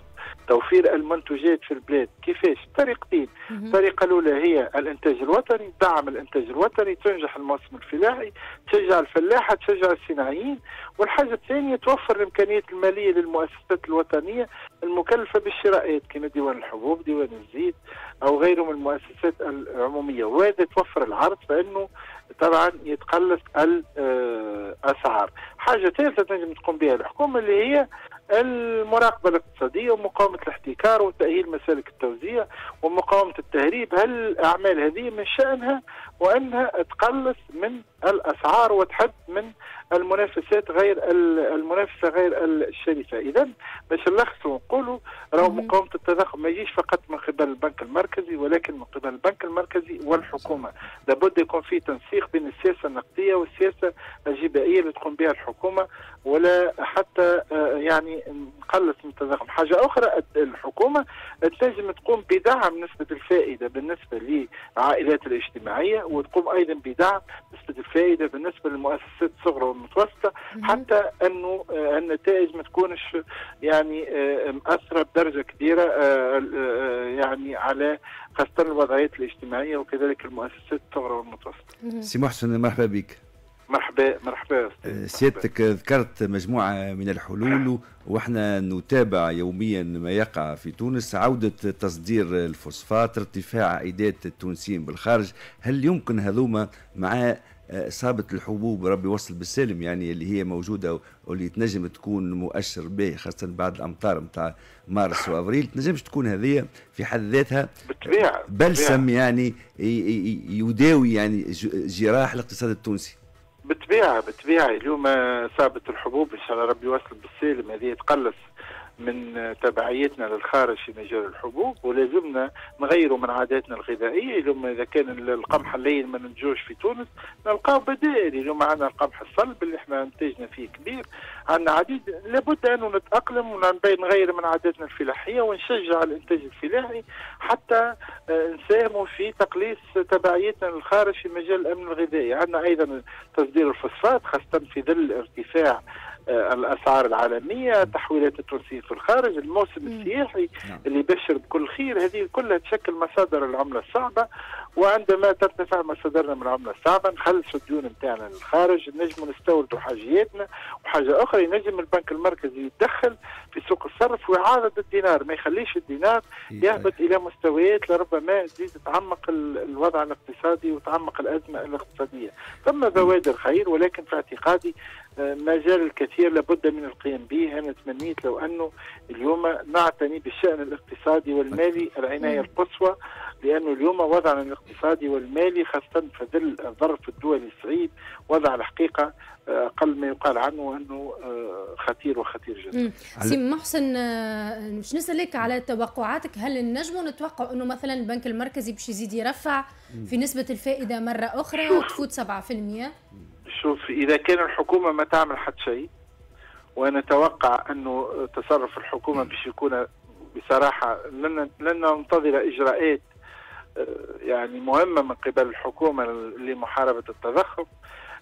توفير المنتوجات في البلاد. كيفاش؟ طريقتين. الطريقة الأولى هي الإنتاج الوطني دعم الإنتاج الوطني تنجح الموسم الفلاحي تشجع الفلاحة تشجع الصناعيين. والحاجة الثانية توفر الإمكانيات المالية للمؤسسات الوطنية المكلفة بالشراءات كما ديوان الحبوب ديوان الزيت أو غيره من المؤسسات العمومية. وهذا توفر العرض فإنه طبعا يتقلص الأسعار. حاجة ثالثه تنجم تقوم بها الحكومة اللي هي المراقبة الاقتصادية ومقاومة الاحتكار وتأهيل مسالك التوزيع ومقاومة التهريب. هل الأعمال هذه من شأنها؟ وأنها تقلص من الأسعار وتحد من المنافسات غير المنافسة غير الشرسة. اذا باش نلخصوا ونقولوا راهو مقاومة التضخم ما يجيش فقط من قبل البنك المركزي ولكن من قبل البنك المركزي والحكومة. لابد يكون في تنسيق بين السياسة النقدية والسياسة الجبائية اللي تقوم بها الحكومة. ولا حتى يعني نقلص من التضخم حاجة أخرى الحكومة تنجم تقوم بدعم نسبة الفائدة بالنسبة للعائلات الاجتماعية وتقوم أيضا بدعم نسبة الفائدة بالنسبة للمؤسسات الصغرى والمتوسطة حتى أنه النتائج ما تكونش يعني مأثره بدرجة كبيرة يعني على خاصة الوضعيات الاجتماعية وكذلك المؤسسات الصغرى والمتوسطة. سي محسن مرحبا بك. مرحبا مرحبا سيادتك ذكرت مجموعة من الحلول وإحنا نتابع يوميا ما يقع في تونس. عودة تصدير الفوسفات ارتفاع عائدات التونسيين بالخارج. هل يمكن هذوما مع إصابة الحبوب؟ ربي يوصل بالسالم يعني اللي هي موجودة واللي تنجم تكون مؤشر به خاصة بعد الأمطار نتاع مارس وأبريل تنجمش تكون هذه في حد ذاتها؟ بالطبيعة بلسم يعني يداوي يعني جراح الاقتصاد التونسي. بالطبيعة بالطبيعة اليوم إصابة الحبوب إن شاء الله ربي يوصل بالسالم هذه تقلص. من تبعيتنا للخارج في مجال الحبوب ولازمنا نغيروا من عاداتنا الغذائية. اليوم إذا كان القمح اللين ما ننتجوش في تونس نلقاو بدائل. اليوم عندنا القمح الصلب اللي إحنا انتاجنا فيه كبير عندنا عديد لابد أن نتأقلم ونغير من عاداتنا الفلاحية ونشجع الإنتاج الفلاحي حتى آه، نساهموا في تقليص تبعيتنا للخارج في مجال الأمن الغذائي. عندنا أيضا تصدير الفوسفات خاصة في ظل ارتفاع الأسعار العالمية تحويلات التونسيه في الخارج الموسم السياحي نعم. اللي يبشر بكل خير هذه كلها تشكل مصادر العملة الصعبة. وعندما ترتفع مصادرنا من العملة الصعبة نخلصوا الديون نتاعنا للخارج نجم نستوردوا حاجياتنا. وحاجة أخرى ينجم البنك المركزي يتدخل في سوق الصرف ويعارض الدينار ما يخليش الدينار يهبط إلى مستويات لربما تزيد تعمق الوضع الاقتصادي وتعمق الأزمة الاقتصادية. ثم بوادر خير ولكن في اعتقادي مجال الكثير لابد من القيام به. أنا تمنيت لو أنه اليوم نعتني بالشأن الاقتصادي والمالي العناية القصوى لأنه اليوم وضعنا الاقتصادي والمالي خاصة في ظل الظرف الدولي الصعيب وضع الحقيقة آه، أقل ما يقال عنه أنه آه، خطير وخطير جدا. سي محسن باش آه، نسألك على توقعاتك. هل نجموا نتوقع أنه مثلا البنك المركزي باش يزيد يرفع في نسبة الفائدة مرة أخرى تفوت 7% شوف إذا كان الحكومة ما تعمل حد شيء ونتوقع انه تصرف الحكومة باش يكون بصراحة لن لن ننتظر إجراءات آه، يعني مهمة من قبل الحكومة لمحاربة التضخم.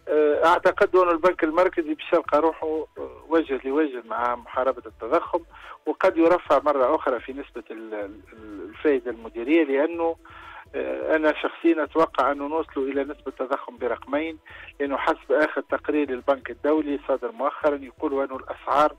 آه، أعتقد أن البنك المركزي باش يلقى روحه آه، وجه لوجه مع محاربة التضخم وقد يرفع مرة أخرى في نسبة الفائده المديرية لأنه آه، أنا شخصيا أتوقع أنه نوصلوا إلى نسبة تضخم برقمين لأنه حسب آخر تقرير للبنك الدولي صدر مؤخرا يقول انه الأسعار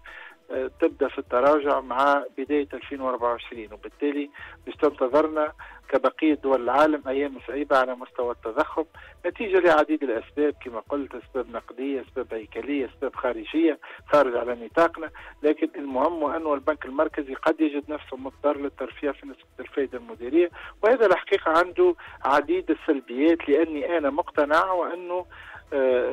تبدأ في التراجع مع بداية 2024 وبالتالي باش تنتظرنا كبقية دول العالم أيام صعيبة على مستوى التضخم نتيجة لعديد الأسباب كما قلت أسباب نقدية، أسباب هيكلية، أسباب خارجية خارج على نطاقنا، لكن المهم أنه البنك المركزي قد يجد نفسه مضطر للترفيه في نسبة الفائده المديرية وهذا الحقيقة عنده عديد السلبيات لأني أنا مقتنع وأنه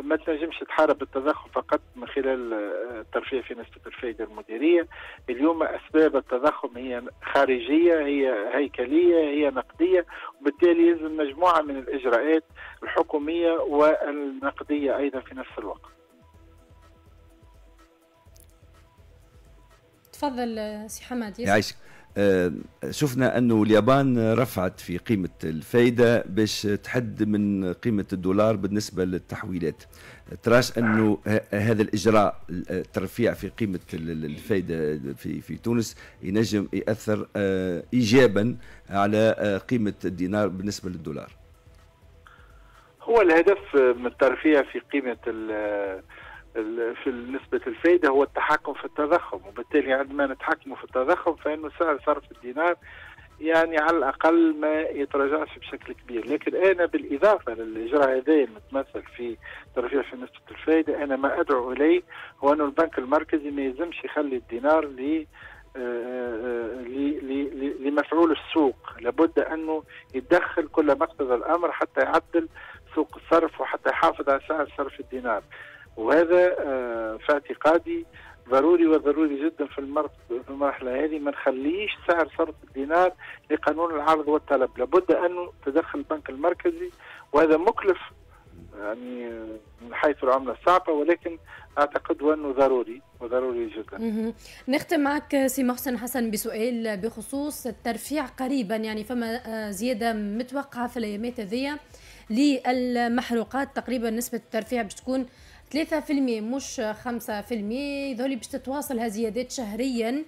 ما تنجمش تحارب التضخم فقط من خلال آه، الترفيه في نسبة الفائدة المديرية. اليوم أسباب التضخم هي خارجية هي هيكلية هي نقدية وبالتالي يلزم مجموعة من الإجراءات الحكومية والنقدية أيضا في نفس الوقت. تفضل سي حماد يعيشك. آه، شفنا أنه اليابان رفعت في قيمة الفايدة باش تحد من قيمة الدولار بالنسبة للتحويلات. تراش أنه هذا الإجراء الترفيع في قيمة الفايدة في في تونس ينجم يأثر آه، ايجابا على آه، قيمة الدينار بالنسبة للدولار. هو الهدف من الترفيع في قيمة في نسبة الفائدة هو التحكم في التضخم وبالتالي عندما نتحكم في التضخم فإنه سعر صرف الدينار يعني على الأقل ما يتراجعش بشكل كبير. لكن أنا بالإضافة للإجراء هذا المتمثل في ترفيع في نسبة الفائدة أنا ما أدعو إليه هو أن البنك المركزي ما يلزمش يخلي الدينار ل آه، آه، لمفعول السوق. لابد أنه يتدخل كل مقتضى الأمر حتى يعدل سوق الصرف وحتى يحافظ على سعر صرف الدينار. وهذا آه، في اعتقادي ضروري وضروري جدا في المرحلة هذه ما نخليش سعر صرف الدينار لقانون العرض والطلب. لابد انه تدخل البنك المركزي وهذا مكلف يعني من حيث العملة الصعبة ولكن أعتقد أنه ضروري وضروري جدا. نختم معك سي محسن حسن بسؤال بخصوص الترفيع قريبا يعني فما آه، زيادة متوقعة في الأيامات هذيا للمحروقات. تقريبا نسبة الترفيع باش تكون 3% مش 5% ذولي باش تتواصل هالزيادات شهريا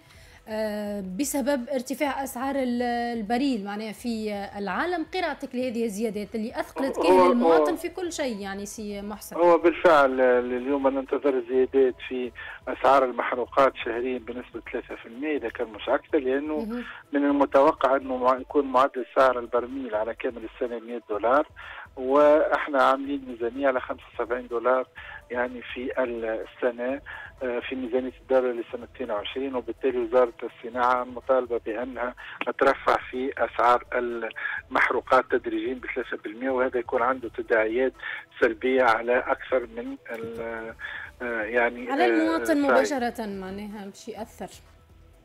آه، بسبب ارتفاع أسعار ال baril. معناها في العالم قراءتك لهذه الزيادات اللي أثقلت كاهل المواطن في كل شيء يعني سي محسن. هو بالفعل اليوم ننتظر زيادات في أسعار المحروقات شهريا بنسبة 3% إذا كان مش أكثر لأنه من المتوقع أنه يكون معدل سعر البرميل على كامل السنة 100 دولار. وإحنا عاملين ميزانية على 75 دولار يعني في السنة آه، في ميزانية الدولة لسنة 22 وبالتالي وزارة الصناعة مطالبة بأنها ترفع في أسعار المحروقات تدريجيا ب 3% وهذا يكون عنده تداعيات سلبية على أكثر من آه، يعني على المواطن آه، مباشرة معناها باش يأثر.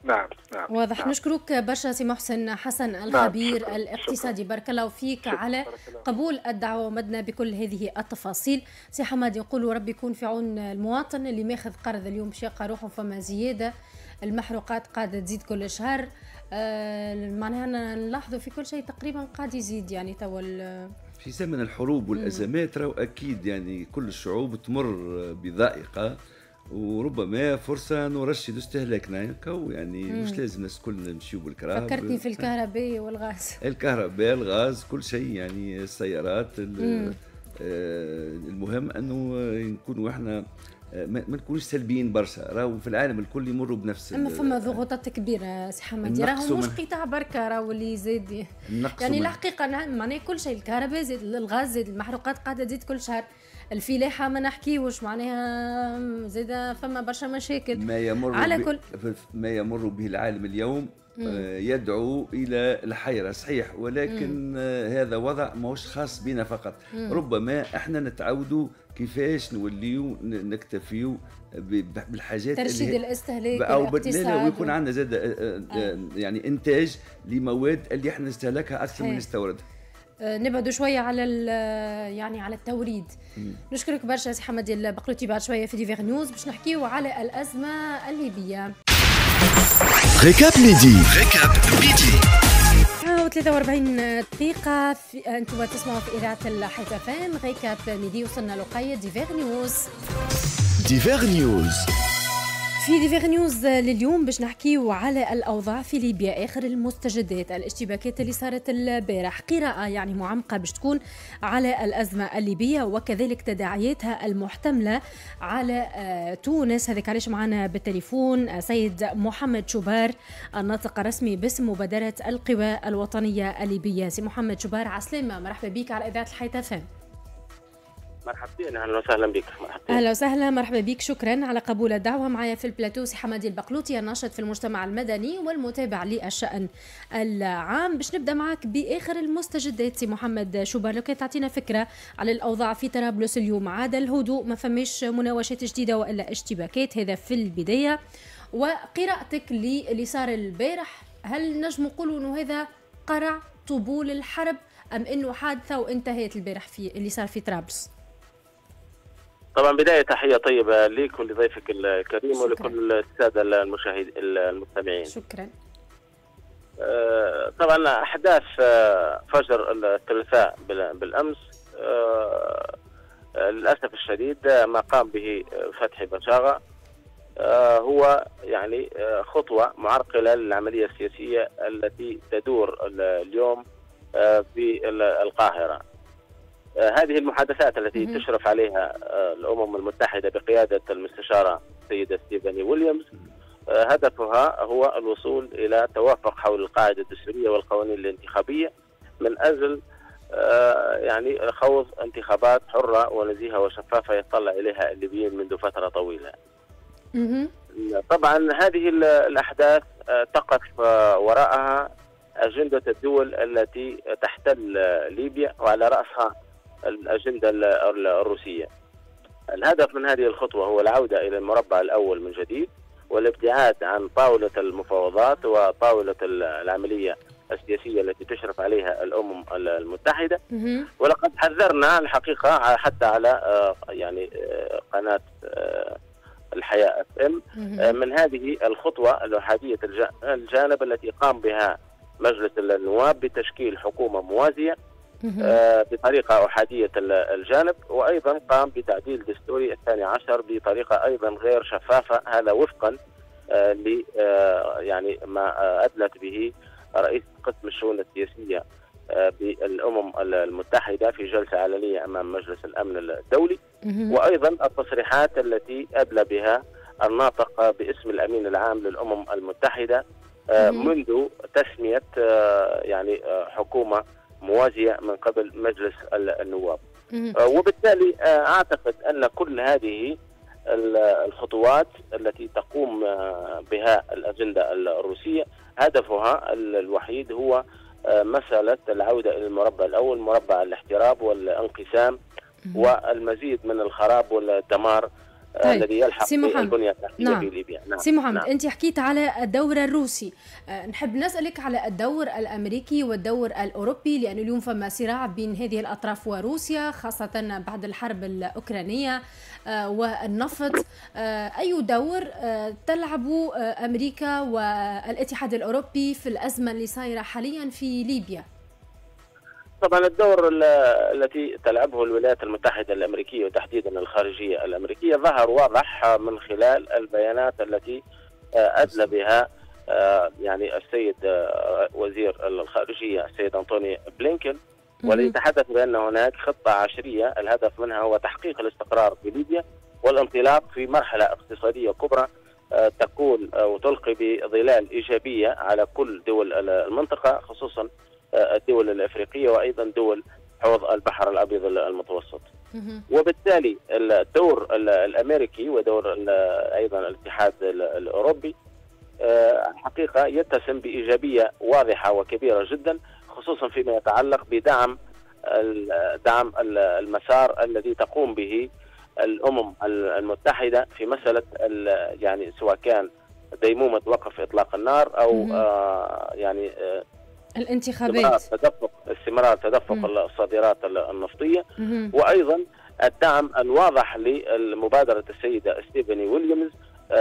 نعم نعم واضح نعم. نشكرك برشا سي محسن حسن نعم، الخبير نعم. شكرا. الاقتصادي شكرا. بارك الله فيك شكرا. على قبول الدعوة ومدنا بكل هذه التفاصيل سي حمادي يقول ربي يكون في عون المواطن اللي ماخذ قرض اليوم باش يلقى روحه فما زيادة المحروقات قاعدة تزيد كل شهر آه معناها نلاحظوا في كل شيء تقريبا قاعد يزيد يعني توا في زمن الحروب والأزمات راهو أكيد يعني كل الشعوب تمر بضائقة وربما فرصة نرشد استهلاكنا. يعني مم. مش لازم الناس كلنا نمشيو بالكراب. فكرتني في الكهرباء والغاز. <laughs> الكهرباء الغاز كل شيء. يعني السيارات آه المهم أنه نكونوا إحنا آه، ما نكونوش سلبيين برشا. راهو في العالم الكل يمروا بنفس أما فما ضغوطات كبيرة سي حمادي. راهو مش قطاع بركة راهو اللي زاد يعني الحقيقة معناها كل شيء الكهرباء زاد الغاز زاد المحروقات قاعدة تزيد كل شهر. الفلاحة ما نحكيوش معناها زاد فما برشا مشاكل ما يمر على كل ما يمر به العالم اليوم آه، يدعو إلى الحيرة صحيح ولكن مم. هذا وضع ماهوش خاص بنا فقط مم. ربما إحنا نتعودوا كيفاش نوليو نكتفيو بالحاجات ترشيد الاستهلاك أو لا ويكون عندنا زاد آه، آه. يعني إنتاج لمواد اللي إحنا نستهلكها أكثر من نستوردها نبعدوا شوية على يعني على التوريد. مم. نشكرك برشا سي حمادي البقلوطي بعد شوية في divers news باش نحكيو على الأزمة الليبية. ريكاب ميدي. ريكاب ميدي. 43 دقيقة في أنتم تسمعوا في إذاعة الحياة FM Récap midi وصلنا لغاية divers news. ديفير نيوز. في ديفير نيوز لليوم باش نحكيو على الأوضاع في ليبيا. آخر المستجدات الاشتباكات اللي صارت البارح. قراءة يعني معمقة باش تكون على الأزمة الليبية وكذلك تداعياتها المحتملة على آه، تونس. هذاك علاش معنا بالتليفون آه، سيد محمد شبار الناطق الرسمي باسم مبادرة القوى الوطنية الليبية. سي محمد شبار عسلامة مرحبا بك على إذاعة الحياة FM مرحبا أهلا وسهلا بك. مرحبا أهلا وسهلا. مرحبا بك. شكرا على قبول الدعوة. معي في البلاتو سي حمادي البقلوطي الناشط في المجتمع المدني والمتابع للشأن العام. باش نبدأ معك بآخر المستجدات سي محمد شبار لو كان تعطينا فكرة على الأوضاع في طرابلس اليوم. عاد الهدوء ما فماش مناوشات جديدة وإلا اشتباكات. هذا في البداية. وقراءتك اللي صار البارح. هل نجم نقولوا إنه هذا قرع طبول الحرب أم إنه حادثة وانتهت البارح في اللي صار في طرابلس؟ طبعا بداية تحية طيبة لك ولضيفك الكريم شكرا. ولكل السادة المشاهد المستمعين. شكرا. آه، طبعا أحداث آه، فجر الثلاثاء بالأمس. آه، للأسف الشديد ما قام به فتحي بشاغة هو يعني خطوة معرقلة للعملية السياسية التي تدور اليوم في القاهرة. هذه المحادثات التي تشرف عليها آه، الأمم المتحدة بقيادة المستشارة السيده ستيفاني ويليامز. آه، هدفها هو الوصول إلى توافق حول القاعدة الدستوريه والقوانين الانتخابية من أجل يعني خوض انتخابات حرة ونزيهة وشفافة يطلع إليها الليبيين منذ فترة طويلة. طبعا هذه الأحداث تقف وراءها أجندة الدول التي تحتل ليبيا وعلى رأسها الأجندة الروسية. الهدف من هذه الخطوة هو العودة إلى المربع الأول من جديد والابتعاد عن طاولة المفاوضات وطاولة العملية السياسية التي تشرف عليها الأمم المتحدة. ولقد حذرنا الحقيقة حتى على آه، يعني آه، قناة آه، الحياة اف ام من هذه الخطوة الأحادية الجانب التي قام بها مجلس النواب بتشكيل حكومة موازية. بطريقة أحادية الجانب وأيضا قام بتعديل دستوري الثاني عشر بطريقة أيضا غير شفافة هذا وفقا ل يعني ما أدلت به رئيس قسم الشؤون السياسية بالأمم المتحدة في جلسة علنيه أمام مجلس الأمن الدولي. وأيضا التصريحات التي أدلى بها الناطق باسم الأمين العام للأمم المتحدة منذ تسمية يعني حكومة موازيه من قبل مجلس النواب. وبالتالي أعتقد أن كل هذه الخطوات التي تقوم بها الأجندة الروسية هدفها الوحيد هو مسألة العودة إلى المربع الأول مربع الاحتراب والانقسام والمزيد من الخراب والدمار طيب. الذي يلحق سي محمد. البنية التحتية نعم. في ليبيا نعم. سي محمد نعم. انت حكيت على الدور الروسي أه نحب نسألك على الدور الأمريكي والدور الأوروبي لأنه اليوم فما صراع بين هذه الأطراف وروسيا خاصة بعد الحرب الأوكرانية أه والنفط أه أي دور تلعب أمريكا والاتحاد الأوروبي في الأزمة اللي صايرة حاليا في ليبيا طبعا الدور التي تلعبه الولايات المتحدة الأمريكية وتحديدا الخارجية الأمريكية ظهر واضح من خلال البيانات التي أدلى بها يعني السيد وزير الخارجية السيد أنطوني بلينكن والذي تحدث بأن هناك خطة عشرية الهدف منها هو تحقيق الاستقرار في ليبيا والانطلاق في مرحلة اقتصادية كبرى تكون وتلقي بظلال إيجابية على كل دول المنطقة خصوصا الدول الأفريقية وأيضا دول حوض البحر الأبيض المتوسط. وبالتالي الدور الأمريكي ودور أيضا الاتحاد الأوروبي حقيقة يتسم بإيجابية واضحة وكبيرة جدا خصوصا فيما يتعلق بدعم دعم المسار الذي تقوم به الأمم المتحدة في مسألة يعني سواء كان ديمومة وقف إطلاق النار أو يعني الانتخابات. تدفق استمرار تدفق الصادرات النفطية. وأيضا الدعم الواضح لمبادرة السيدة ستيفاني ويليامز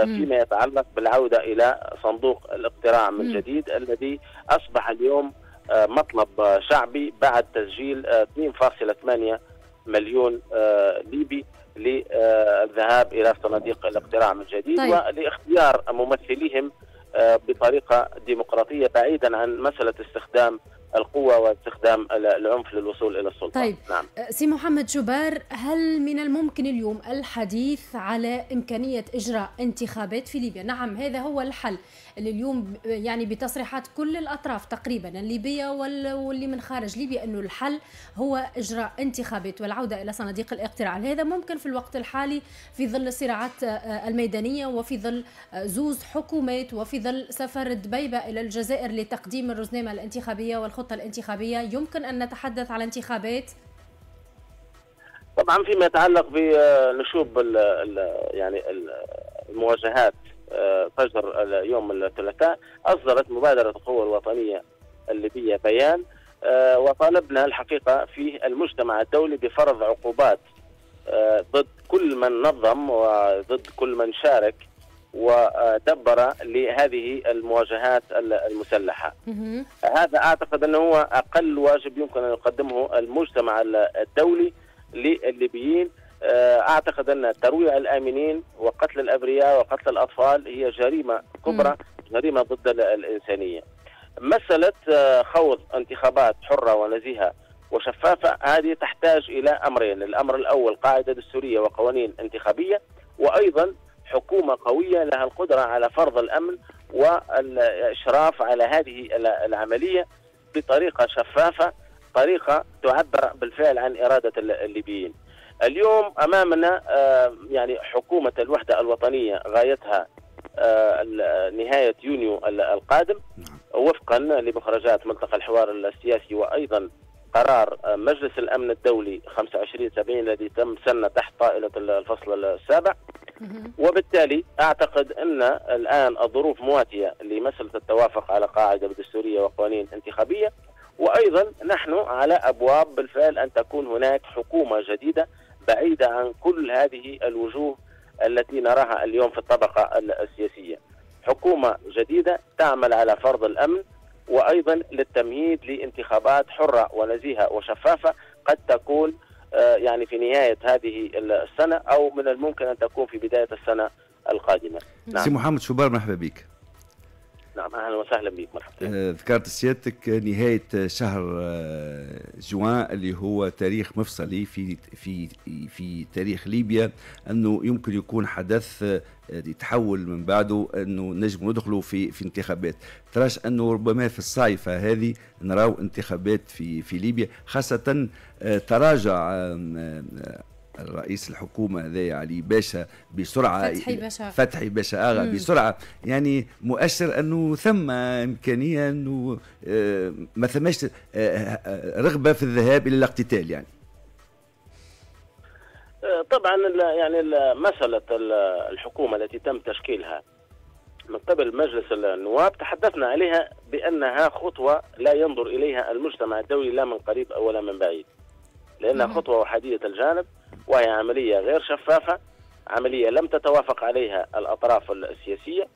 فيما يتعلق بالعودة إلى صندوق الاقتراع من جديد الذي أصبح اليوم مطلب شعبي بعد تسجيل 2.8 مليون ليبي للذهاب إلى صناديق الاقتراع من جديد. طيب. ولاختيار ممثليهم بطريقة ديمقراطية بعيدا عن مسألة استخدام القوة واستخدام العنف للوصول إلى السلطة. طيب نعم. سي محمد جبار هل من الممكن اليوم الحديث على إمكانية إجراء انتخابات في ليبيا؟ نعم هذا هو الحل. اللي اليوم يعني بتصريحات كل الأطراف تقريبا الليبية واللي من خارج ليبيا أنه الحل هو إجراء انتخابات والعودة إلى صناديق الاقتراع. هذا ممكن في الوقت الحالي في ظل الصراعات الميدانية وفي ظل زوز حكومات وفي ظل سفر دبيبة إلى الجزائر لتقديم الرزنامة الانتخابية والخطة الانتخابية. يمكن أن نتحدث على انتخابات؟ طبعا فيما يتعلق بنشوب يعني المواجهات. فجر يوم الثلاثاء أصدرت مبادرة القوى الوطنية الليبية بيان وطالبنا الحقيقة في المجتمع الدولي بفرض عقوبات ضد كل من نظم وضد كل من شارك ودبر لهذه المواجهات المسلحة. هذا أعتقد أنه هو أقل واجب يمكن أن يقدمه المجتمع الدولي للليبيين أعتقد أن ترويع الآمنين وقتل الأبرياء وقتل الأطفال هي جريمة كبرى جريمة ضد الإنسانية. مسألة خوض انتخابات حرة ونزيهة وشفافة هذه تحتاج إلى أمرين، الأمر الأول قاعدة دستورية وقوانين انتخابية وأيضا حكومة قوية لها القدرة على فرض الأمن والإشراف على هذه العملية بطريقة شفافة، طريقة تعبر بالفعل عن إرادة الليبيين. اليوم أمامنا يعني حكومة الوحدة الوطنية غايتها نهاية يونيو القادم. وفقا لمخرجات ملتقى الحوار السياسي وأيضا قرار مجلس الأمن الدولي 25 70 الذي تم سنه تحت طائلة الفصل السابع. وبالتالي أعتقد أن الآن الظروف مواتية لمسألة التوافق على قاعدة دستورية وقوانين انتخابية. وأيضا نحن على أبواب بالفعل أن تكون هناك حكومة جديدة بعيدة عن كل هذه الوجوه التي نراها اليوم في الطبقة السياسية. حكومة جديدة تعمل على فرض الأمن وأيضا للتمهيد لانتخابات حرة ونزيهة وشفافة قد تكون يعني في نهاية هذه السنة أو من الممكن أن تكون في بداية السنة القادمة نعم. سي محمد شوبار مرحبا بك نعم أهلا وسهلا بك مرحبا. آه، ذكرت سيادتك نهاية شهر آه، جوان اللي هو تاريخ مفصلي في في في تاريخ ليبيا أنه يمكن يكون حدث آه، يتحول من بعده أنه نجم ندخلوا في في انتخابات. تراش أنه ربما في الصيفه هذه نراو انتخابات في في ليبيا خاصة تراجع رئيس الحكومة هذا علي باشا بسرعة فتحي باشا. فتحي باشا اغا بسرعة. يعني مؤشر أنه ثم إمكانية أنه آه، ما ثماش آه، آه، رغبة في الذهاب إلى الاقتتال يعني. طبعا يعني مسألة الحكومة التي تم تشكيلها من قبل مجلس النواب تحدثنا عليها بأنها خطوة لا ينظر إليها المجتمع الدولي لا من قريب ولا من بعيد لأنها خطوة وحيده الجانب. وهي عملية غير شفافة عملية لم تتوافق عليها الأطراف السياسية.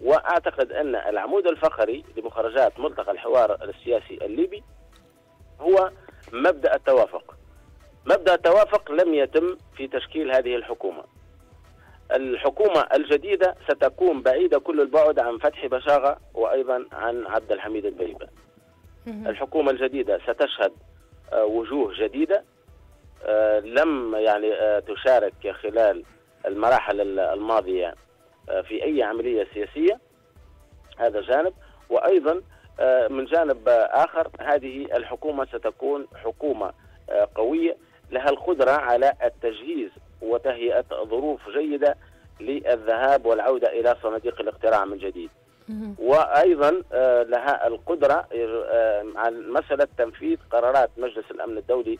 وأعتقد أن العمود الفقري لمخرجات ملتقى الحوار السياسي الليبي هو مبدأ التوافق. مبدأ التوافق لم يتم في تشكيل هذه الحكومة. الحكومة الجديدة ستكون بعيدة كل البعد عن فتحي بشاغة وأيضا عن عبد الحميد البيبة الحكومة الجديدة ستشهد آه، وجوه جديدة. لم يعني آه، تشارك خلال المراحل الماضية آه، في أي عملية سياسية. هذا جانب. وأيضا من جانب آخر هذه الحكومة ستكون حكومة قوية. لها القدرة على التجهيز وتهيئة ظروف جيدة للذهاب والعودة إلى صناديق الاقتراع من جديد. وأيضا لها القدرة على مساله تنفيذ قرارات مجلس الأمن الدولي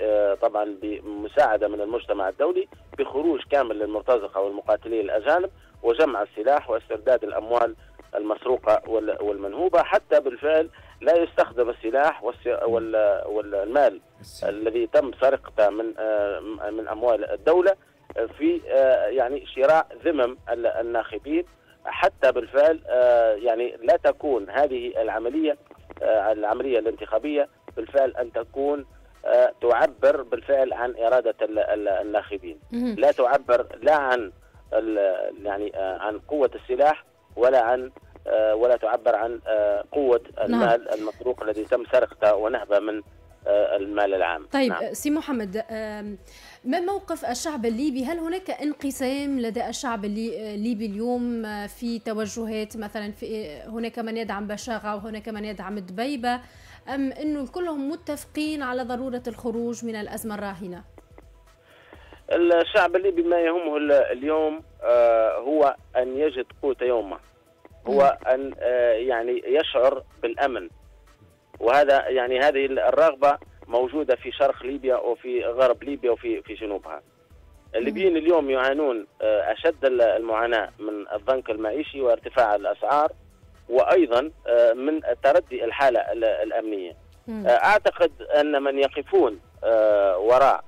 آه، طبعا بمساعدة من المجتمع الدولي بخروج كامل للمرتزقة والمقاتلين الأجانب وجمع السلاح واسترداد الأموال المسروقة والمنهوبة حتى بالفعل لا يستخدم السلاح والمال الذي تم سرقته من آه، من أموال الدولة في آه، يعني شراء ذمم الناخبين حتى بالفعل يعني لا تكون هذه العملية العملية الانتخابية بالفعل أن تكون آه، تعبر بالفعل عن إرادة الناخبين لا تعبر لا عن يعني آه، عن قوة السلاح ولا عن آه، ولا تعبر عن قوة نعم. المال نعم. المسروق الذي تم سرقته ونهبة من المال العام طيب نعم. سي محمد ما موقف الشعب الليبي؟ هل هناك انقسام لدى الشعب الليبي اليوم في توجهات مثلا في هناك من يدعم بشاغة وهناك من يدعم دبيبة أم أنه كلهم متفقين على ضرورة الخروج من الأزمة الراهنة؟ الشعب الليبي ما يهمه اليوم آه، هو أن يجد قوت يومه. هو أن آه، يعني يشعر بالأمن. وهذا يعني هذه الرغبة موجودة في شرق ليبيا وفي غرب ليبيا وفي في جنوبها. الليبيين اليوم يعانون آه، أشد المعاناة من الضنك المعيشي وارتفاع الأسعار وأيضا آه، من تردي الحالة الأمنية. آه، أعتقد أن من يقفون وراء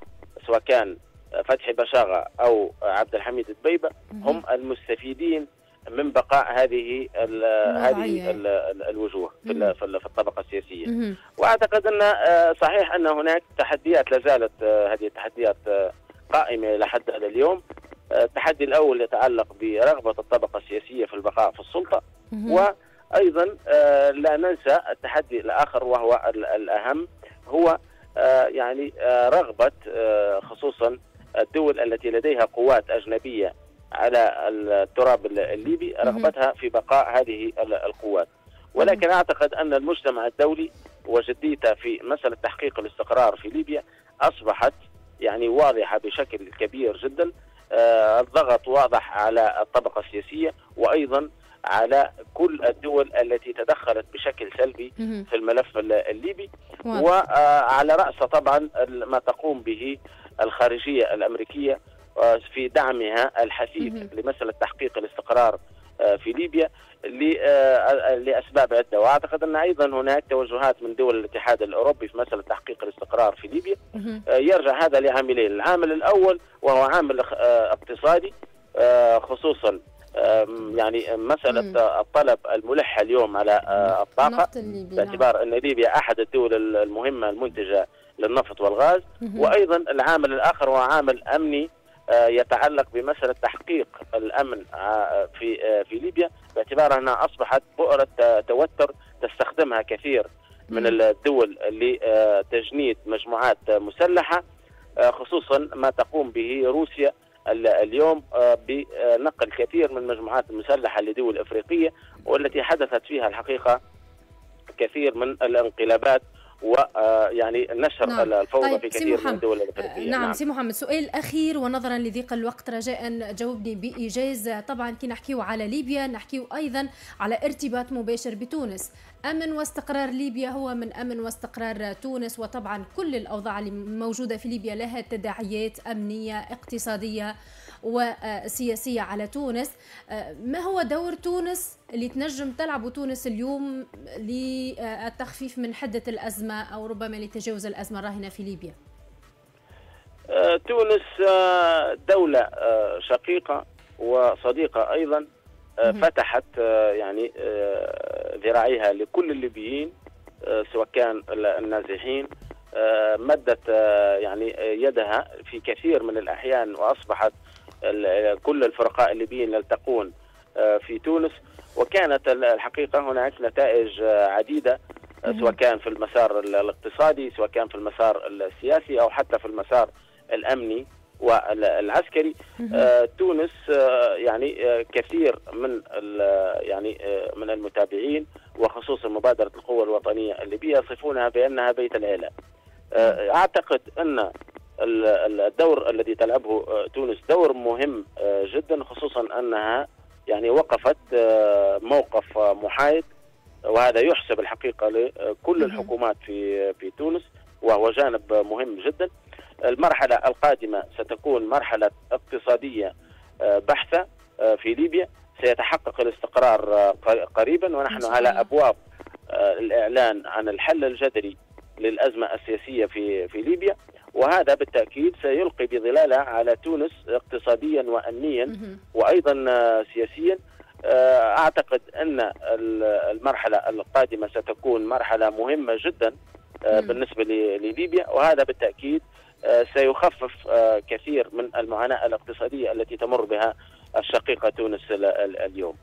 سواء كان فتحي بشاغة أو عبد الحميد الدبيبة هم المستفيدين من بقاء هذه ال هذه ال الوجوه في, في الطبقة السياسية. وأعتقد أن صحيح أن هناك تحديات لا زالت هذه التحديات قائمة إلى حد اليوم. التحدي الأول يتعلق برغبة الطبقة السياسية في البقاء في السلطة. و أيضا آه، لا ننسى التحدي الآخر وهو الأهم هو آه، يعني آه، رغبة خصوصا الدول التي لديها قوات أجنبية على التراب الليبي رغبتها في بقاء هذه القوات. ولكن أعتقد أن المجتمع الدولي وجديته في مسألة تحقيق الاستقرار في ليبيا أصبحت يعني واضحة بشكل كبير جدا. الضغط واضح على الطبقة السياسية وأيضا على كل الدول التي تدخلت بشكل سلبي في الملف الليبي. وعلى رأس طبعا ما تقوم به الخارجية الأمريكية آه، في دعمها الحثيث لمسألة تحقيق الاستقرار آه، في ليبيا آه، لأسباب عدة. وأعتقد أن أيضا هناك توجهات من دول الاتحاد الأوروبي في مسألة تحقيق الاستقرار في ليبيا. يرجع هذا لعاملين. العامل الأول وهو عامل اقتصادي خصوصا يعني مسألة الطلب الملح اليوم على آه، الطاقة نعم. باعتبار أن ليبيا أحد الدول المهمة المنتجة للنفط والغاز. وأيضا العامل الآخر هو عامل أمني يتعلق بمسألة تحقيق الأمن في في ليبيا باعتبار أنها أصبحت بؤرة توتر تستخدمها كثير من الدول لتجنيد مجموعات مسلحة خصوصا ما تقوم به روسيا اليوم بنقل كثير من المجموعات المسلحة لدول أفريقية والتي حدثت فيها الحقيقة كثير من الانقلابات ويعني نشر نعم. الفوضى طيب في كثير من الدول الأفريقية. نعم, نعم. سي محمد سؤال أخير ونظرا لضيق الوقت رجاء جاوبني بإيجاز. طبعا كي نحكيو على ليبيا نحكيو أيضا على ارتباط مباشر بتونس. أمن واستقرار ليبيا هو من أمن واستقرار تونس وطبعا كل الأوضاع اللي موجودة في ليبيا لها تداعيات أمنية اقتصادية وسياسية على تونس. ما هو دور تونس اللي تنجم تلعب تونس اليوم للتخفيف من حدة الأزمة أو ربما لتجاوز الأزمة الراهنة في ليبيا؟ آه، تونس آه، دولة آه، شقيقة وصديقة أيضا فتحت يعني ذراعيها لكل الليبيين سواء كان النازحين مدت يعني يدها في كثير من الأحيان وأصبحت كل الفرقاء الليبيين يلتقون آه، في تونس. وكانت الحقيقة هناك نتائج آه، عديدة آه، سواء كان في المسار الاقتصادي سواء كان في المسار السياسي أو حتى في المسار الأمني والعسكري. تونس يعني كثير من يعني من المتابعين وخصوصا مبادرة القوة الوطنية الليبية يصفونها بأنها بيت العيلة أعتقد أن الدور الذي تلعبه آه، تونس. دور مهم آه، جدا خصوصا أنها يعني وقفت آه، موقف محايد وهذا يحسب الحقيقة لكل الحكومات في في تونس وهو جانب مهم جدا. المرحلة القادمة ستكون مرحلة اقتصادية بحثه في ليبيا. سيتحقق الاستقرار قريبا ونحن على أبواب الإعلان عن الحل الجذري للأزمة السياسية في في ليبيا. وهذا بالتأكيد سيلقي بظلاله على تونس اقتصاديا وامنيا وأيضا سياسيا. آه، أعتقد أن المرحلة القادمة ستكون مرحلة مهمة جدا آه، بالنسبة لليبيا. وهذا بالتأكيد آه، سيخفف كثير من المعاناة الاقتصادية التي تمر بها الشقيقة تونس اليوم.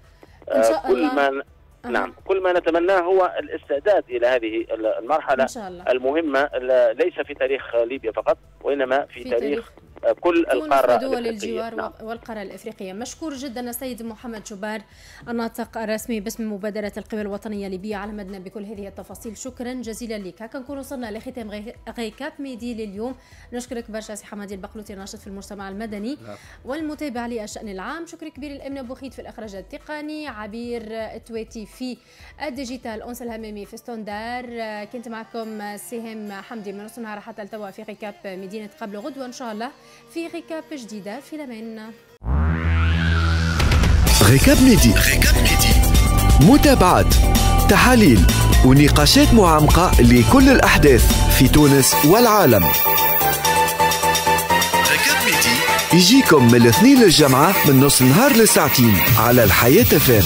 كل ما نعم كل ما نتمناه هو الاستعداد إلى هذه المرحلة إن شاء الله. المهمة ليس في تاريخ ليبيا فقط وإنما في, في تاريخ, تاريخ كل القارة ودول الجوار نعم. والقارة الإفريقية. مشكور جدا السيد محمد جبار الناطق الرسمي باسم مبادرة القوى الوطنية الليبية على مدنا بكل هذه التفاصيل. شكرا جزيلا لك. هكا نكون وصلنا لختام Récap midi لليوم. نشكرك برشا سي حمادي البقلوطي ناشط في المجتمع المدني لا. نعم. والمتابع للشأن العام. شكر كبير الأمن بوخيت في الإخراج التقني. عبير التويتي في ال digital. أنس الهمامي في standard. كنت معكم سهام حمدي من نص النهار حتى التوا في Récap midi نتقابل غدوة إن شاء الله في Récap جديدة في لمان Récap midi Récap midi متابعات تحاليل ونقاشات معمقة لكل الأحداث في تونس والعالم. Récap midi يجيكم من الاثنين للجمعة من نص النهار لساعتين على الحياة FM